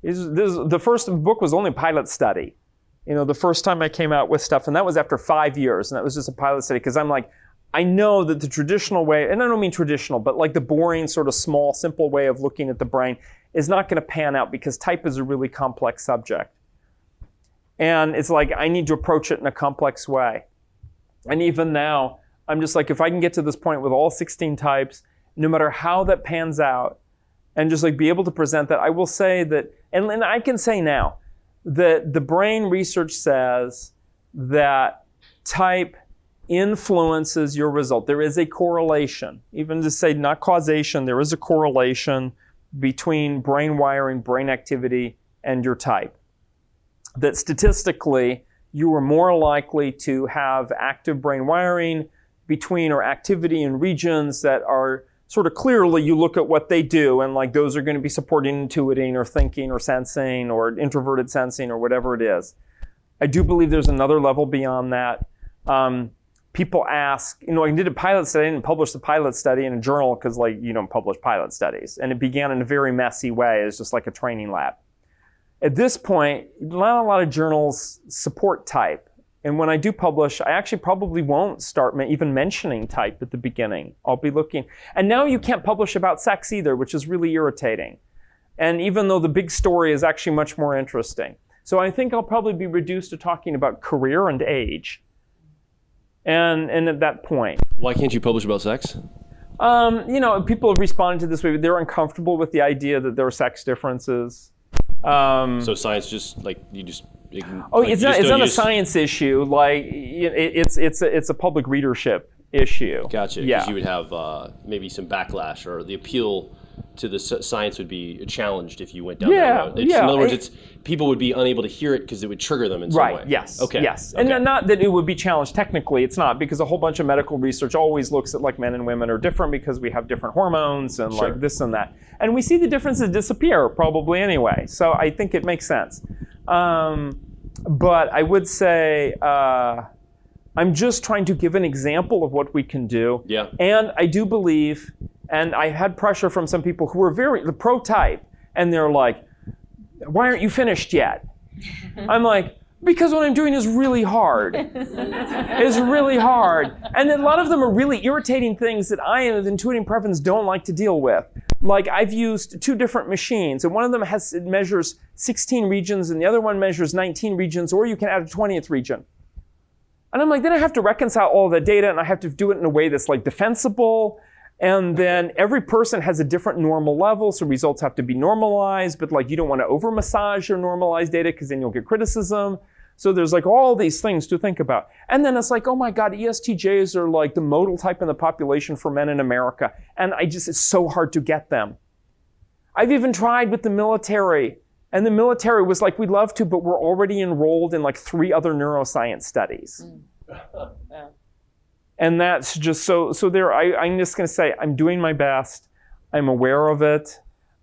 this, this, the first book was only a pilot study. You know, the first time I came out with stuff, and that was after five years, and that was just a pilot study because I'm like, I know that the traditional way, and I don't mean traditional, but like the boring, sort of small, simple way of looking at the brain is not going to pan out because type is a really complex subject. And it's like I need to approach it in a complex way. And even now, I'm just like, if I can get to this point with all 16 types, no matter how that pans out, and just like be able to present that, I will say that, and, and I can say now that the brain research says that type influences your result. There is a correlation, even to say not causation, there is a correlation between brain wiring, brain activity, and your type. That statistically, you are more likely to have active brain wiring between or activity in regions that are sort of clearly you look at what they do and like those are going to be supporting intuiting or thinking or sensing or introverted sensing or whatever it is. I do believe there's another level beyond that. Um, people ask, you know, I did a pilot study, didn't publish the pilot study in a journal because like you don't publish pilot studies. And it began in a very messy way. It's just like a training lab. At this point, not a lot of journals support type. And when I do publish, I actually probably won't start even mentioning type at the beginning. I'll be looking. And now you can't publish about sex either, which is really irritating. And even though the big story is actually much more interesting. So I think I'll probably be reduced to talking about career and age. And, and at that point. Why can't you publish about sex? Um, you know, people have responded to this way. They're uncomfortable with the idea that there are sex differences. Um, so science just like you just. Oh, like, it's not. It's don't a science issue. Like it, it's it's a, it's a public readership issue. Gotcha. Because Yeah. you would have uh, maybe some backlash, or the appeal to the science would be challenged if you went down Yeah, that road. It's, yeah, In other words, it's people would be unable to hear it because it would trigger them in some Right. way. Yes. Okay. Yes. Okay. And not that it would be challenged technically. It's not because a whole bunch of medical research always looks at like men and women are different because we have different hormones and Sure. like this and that, and we see the differences disappear probably anyway. So I think it makes sense. Um, but I would say uh, I'm just trying to give an example of what we can do. Yeah. And I do believe, and I had pressure from some people who were very the pro type, and they're like, "Why aren't you finished yet?" I'm like, because what I'm doing is really hard. it's really hard. And a lot of them are really irritating things that I, as intuiting preference, don't like to deal with. Like I've used two different machines, and one of them has it measures 16 regions, and the other one measures 19 regions, or you can add a 20th region. And I'm like, then I have to reconcile all the data, and I have to do it in a way that's like defensible. And then every person has a different normal level, so results have to be normalized, but like you don't want to over massage your normalized data because then you'll get criticism. So there's like all these things to think about. And then it's like, oh my God, ESTJs are like the modal type in the population for men in America. And I just, it's so hard to get them. I've even tried with the military. And the military was like, we'd love to, but we're already enrolled in like three other neuroscience studies. Mm. And that's just so, so there, I, I'm just going to say, I'm doing my best. I'm aware of it.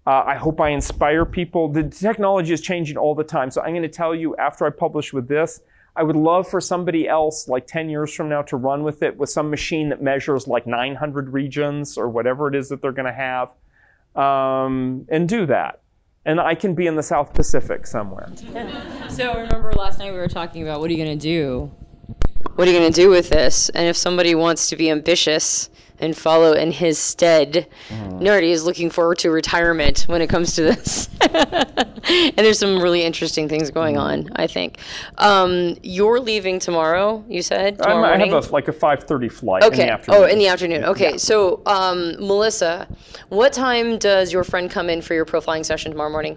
Uh, I hope I inspire people. The technology is changing all the time. So I'm going to tell you after I publish with this, I would love for somebody else, like 10 years from now, to run with it with some machine that measures like 900 regions or whatever it is that they're going to have um, and do that. And I can be in the South Pacific somewhere. So remember last night we were talking about what are you going to do? What are you going to do with this? And if somebody wants to be ambitious and follow in his stead, Nardi is looking forward to retirement when it comes to this. and there's some really interesting things going on, I think. Um, you're leaving tomorrow, you said? I'm, Tomorrow I have a, like a 5:30 flight in Okay. the afternoon. Oh, in the afternoon. Okay. So, um, Melissa, what time does your friend come in for your profiling session tomorrow morning?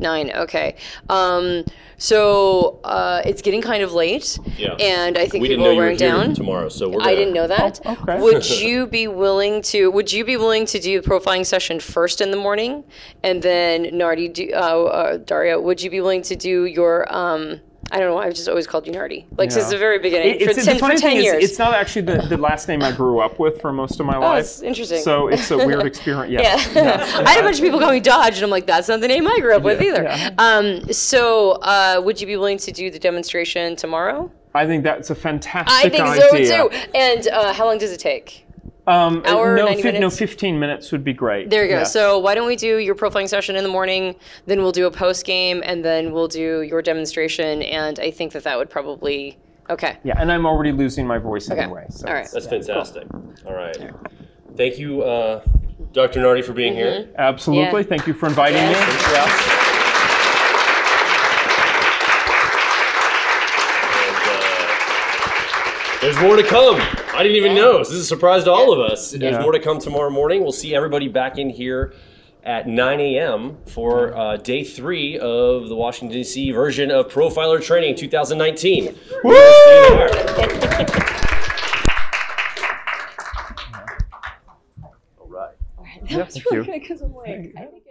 Nine. Okay. Um, so uh, it's getting kind of late, Yeah. and I think we didn't people know are you were wearing down. tomorrow, so we're. I gonna- didn't know that. Oh, okay. Would you be willing to? Would you be willing to do the profiling session first in the morning, and then Nardi, do, uh, uh, Daria, would you be willing to do your? Um, I don't know. Why I've just always called you Nardi, like since the very beginning It- for it's, ten, the for ten years. Is, it's not actually the, the last name I grew up with for most of my life. Oh, interesting. So it's a weird experience. Yeah. Yeah. I had a bunch of people call me Dodge, and I'm like, that's not the name I grew up with either. yeah. Um, so, uh, would you be willing to do the demonstration tomorrow? I think that's a fantastic idea. I think idea. so too. And uh, how long does it take? Um, Hour, no, 90 fi- no, 15 minutes would be great. There you go. Yeah. So why don't we do your profiling session in the morning, then we'll do a post game, and then we'll do your demonstration. And I think that that would probably okay. Yeah, and I'm already losing my voice Okay. anyway. So All right. That's fantastic. All right. Thank you, uh, Dr. Nardi, for being here. Absolutely. Yeah. Thank you for inviting me. Yeah. And, uh, There's more to come. I didn't even know. So this is a surprise to all of us. There's Yeah. more to come tomorrow morning. We'll see everybody back in here at 9 a.m. for uh, day three of the Washington, D.C. version of Profiler Training 2019. Woo! all right. That was thank really you. good because I'm like, I think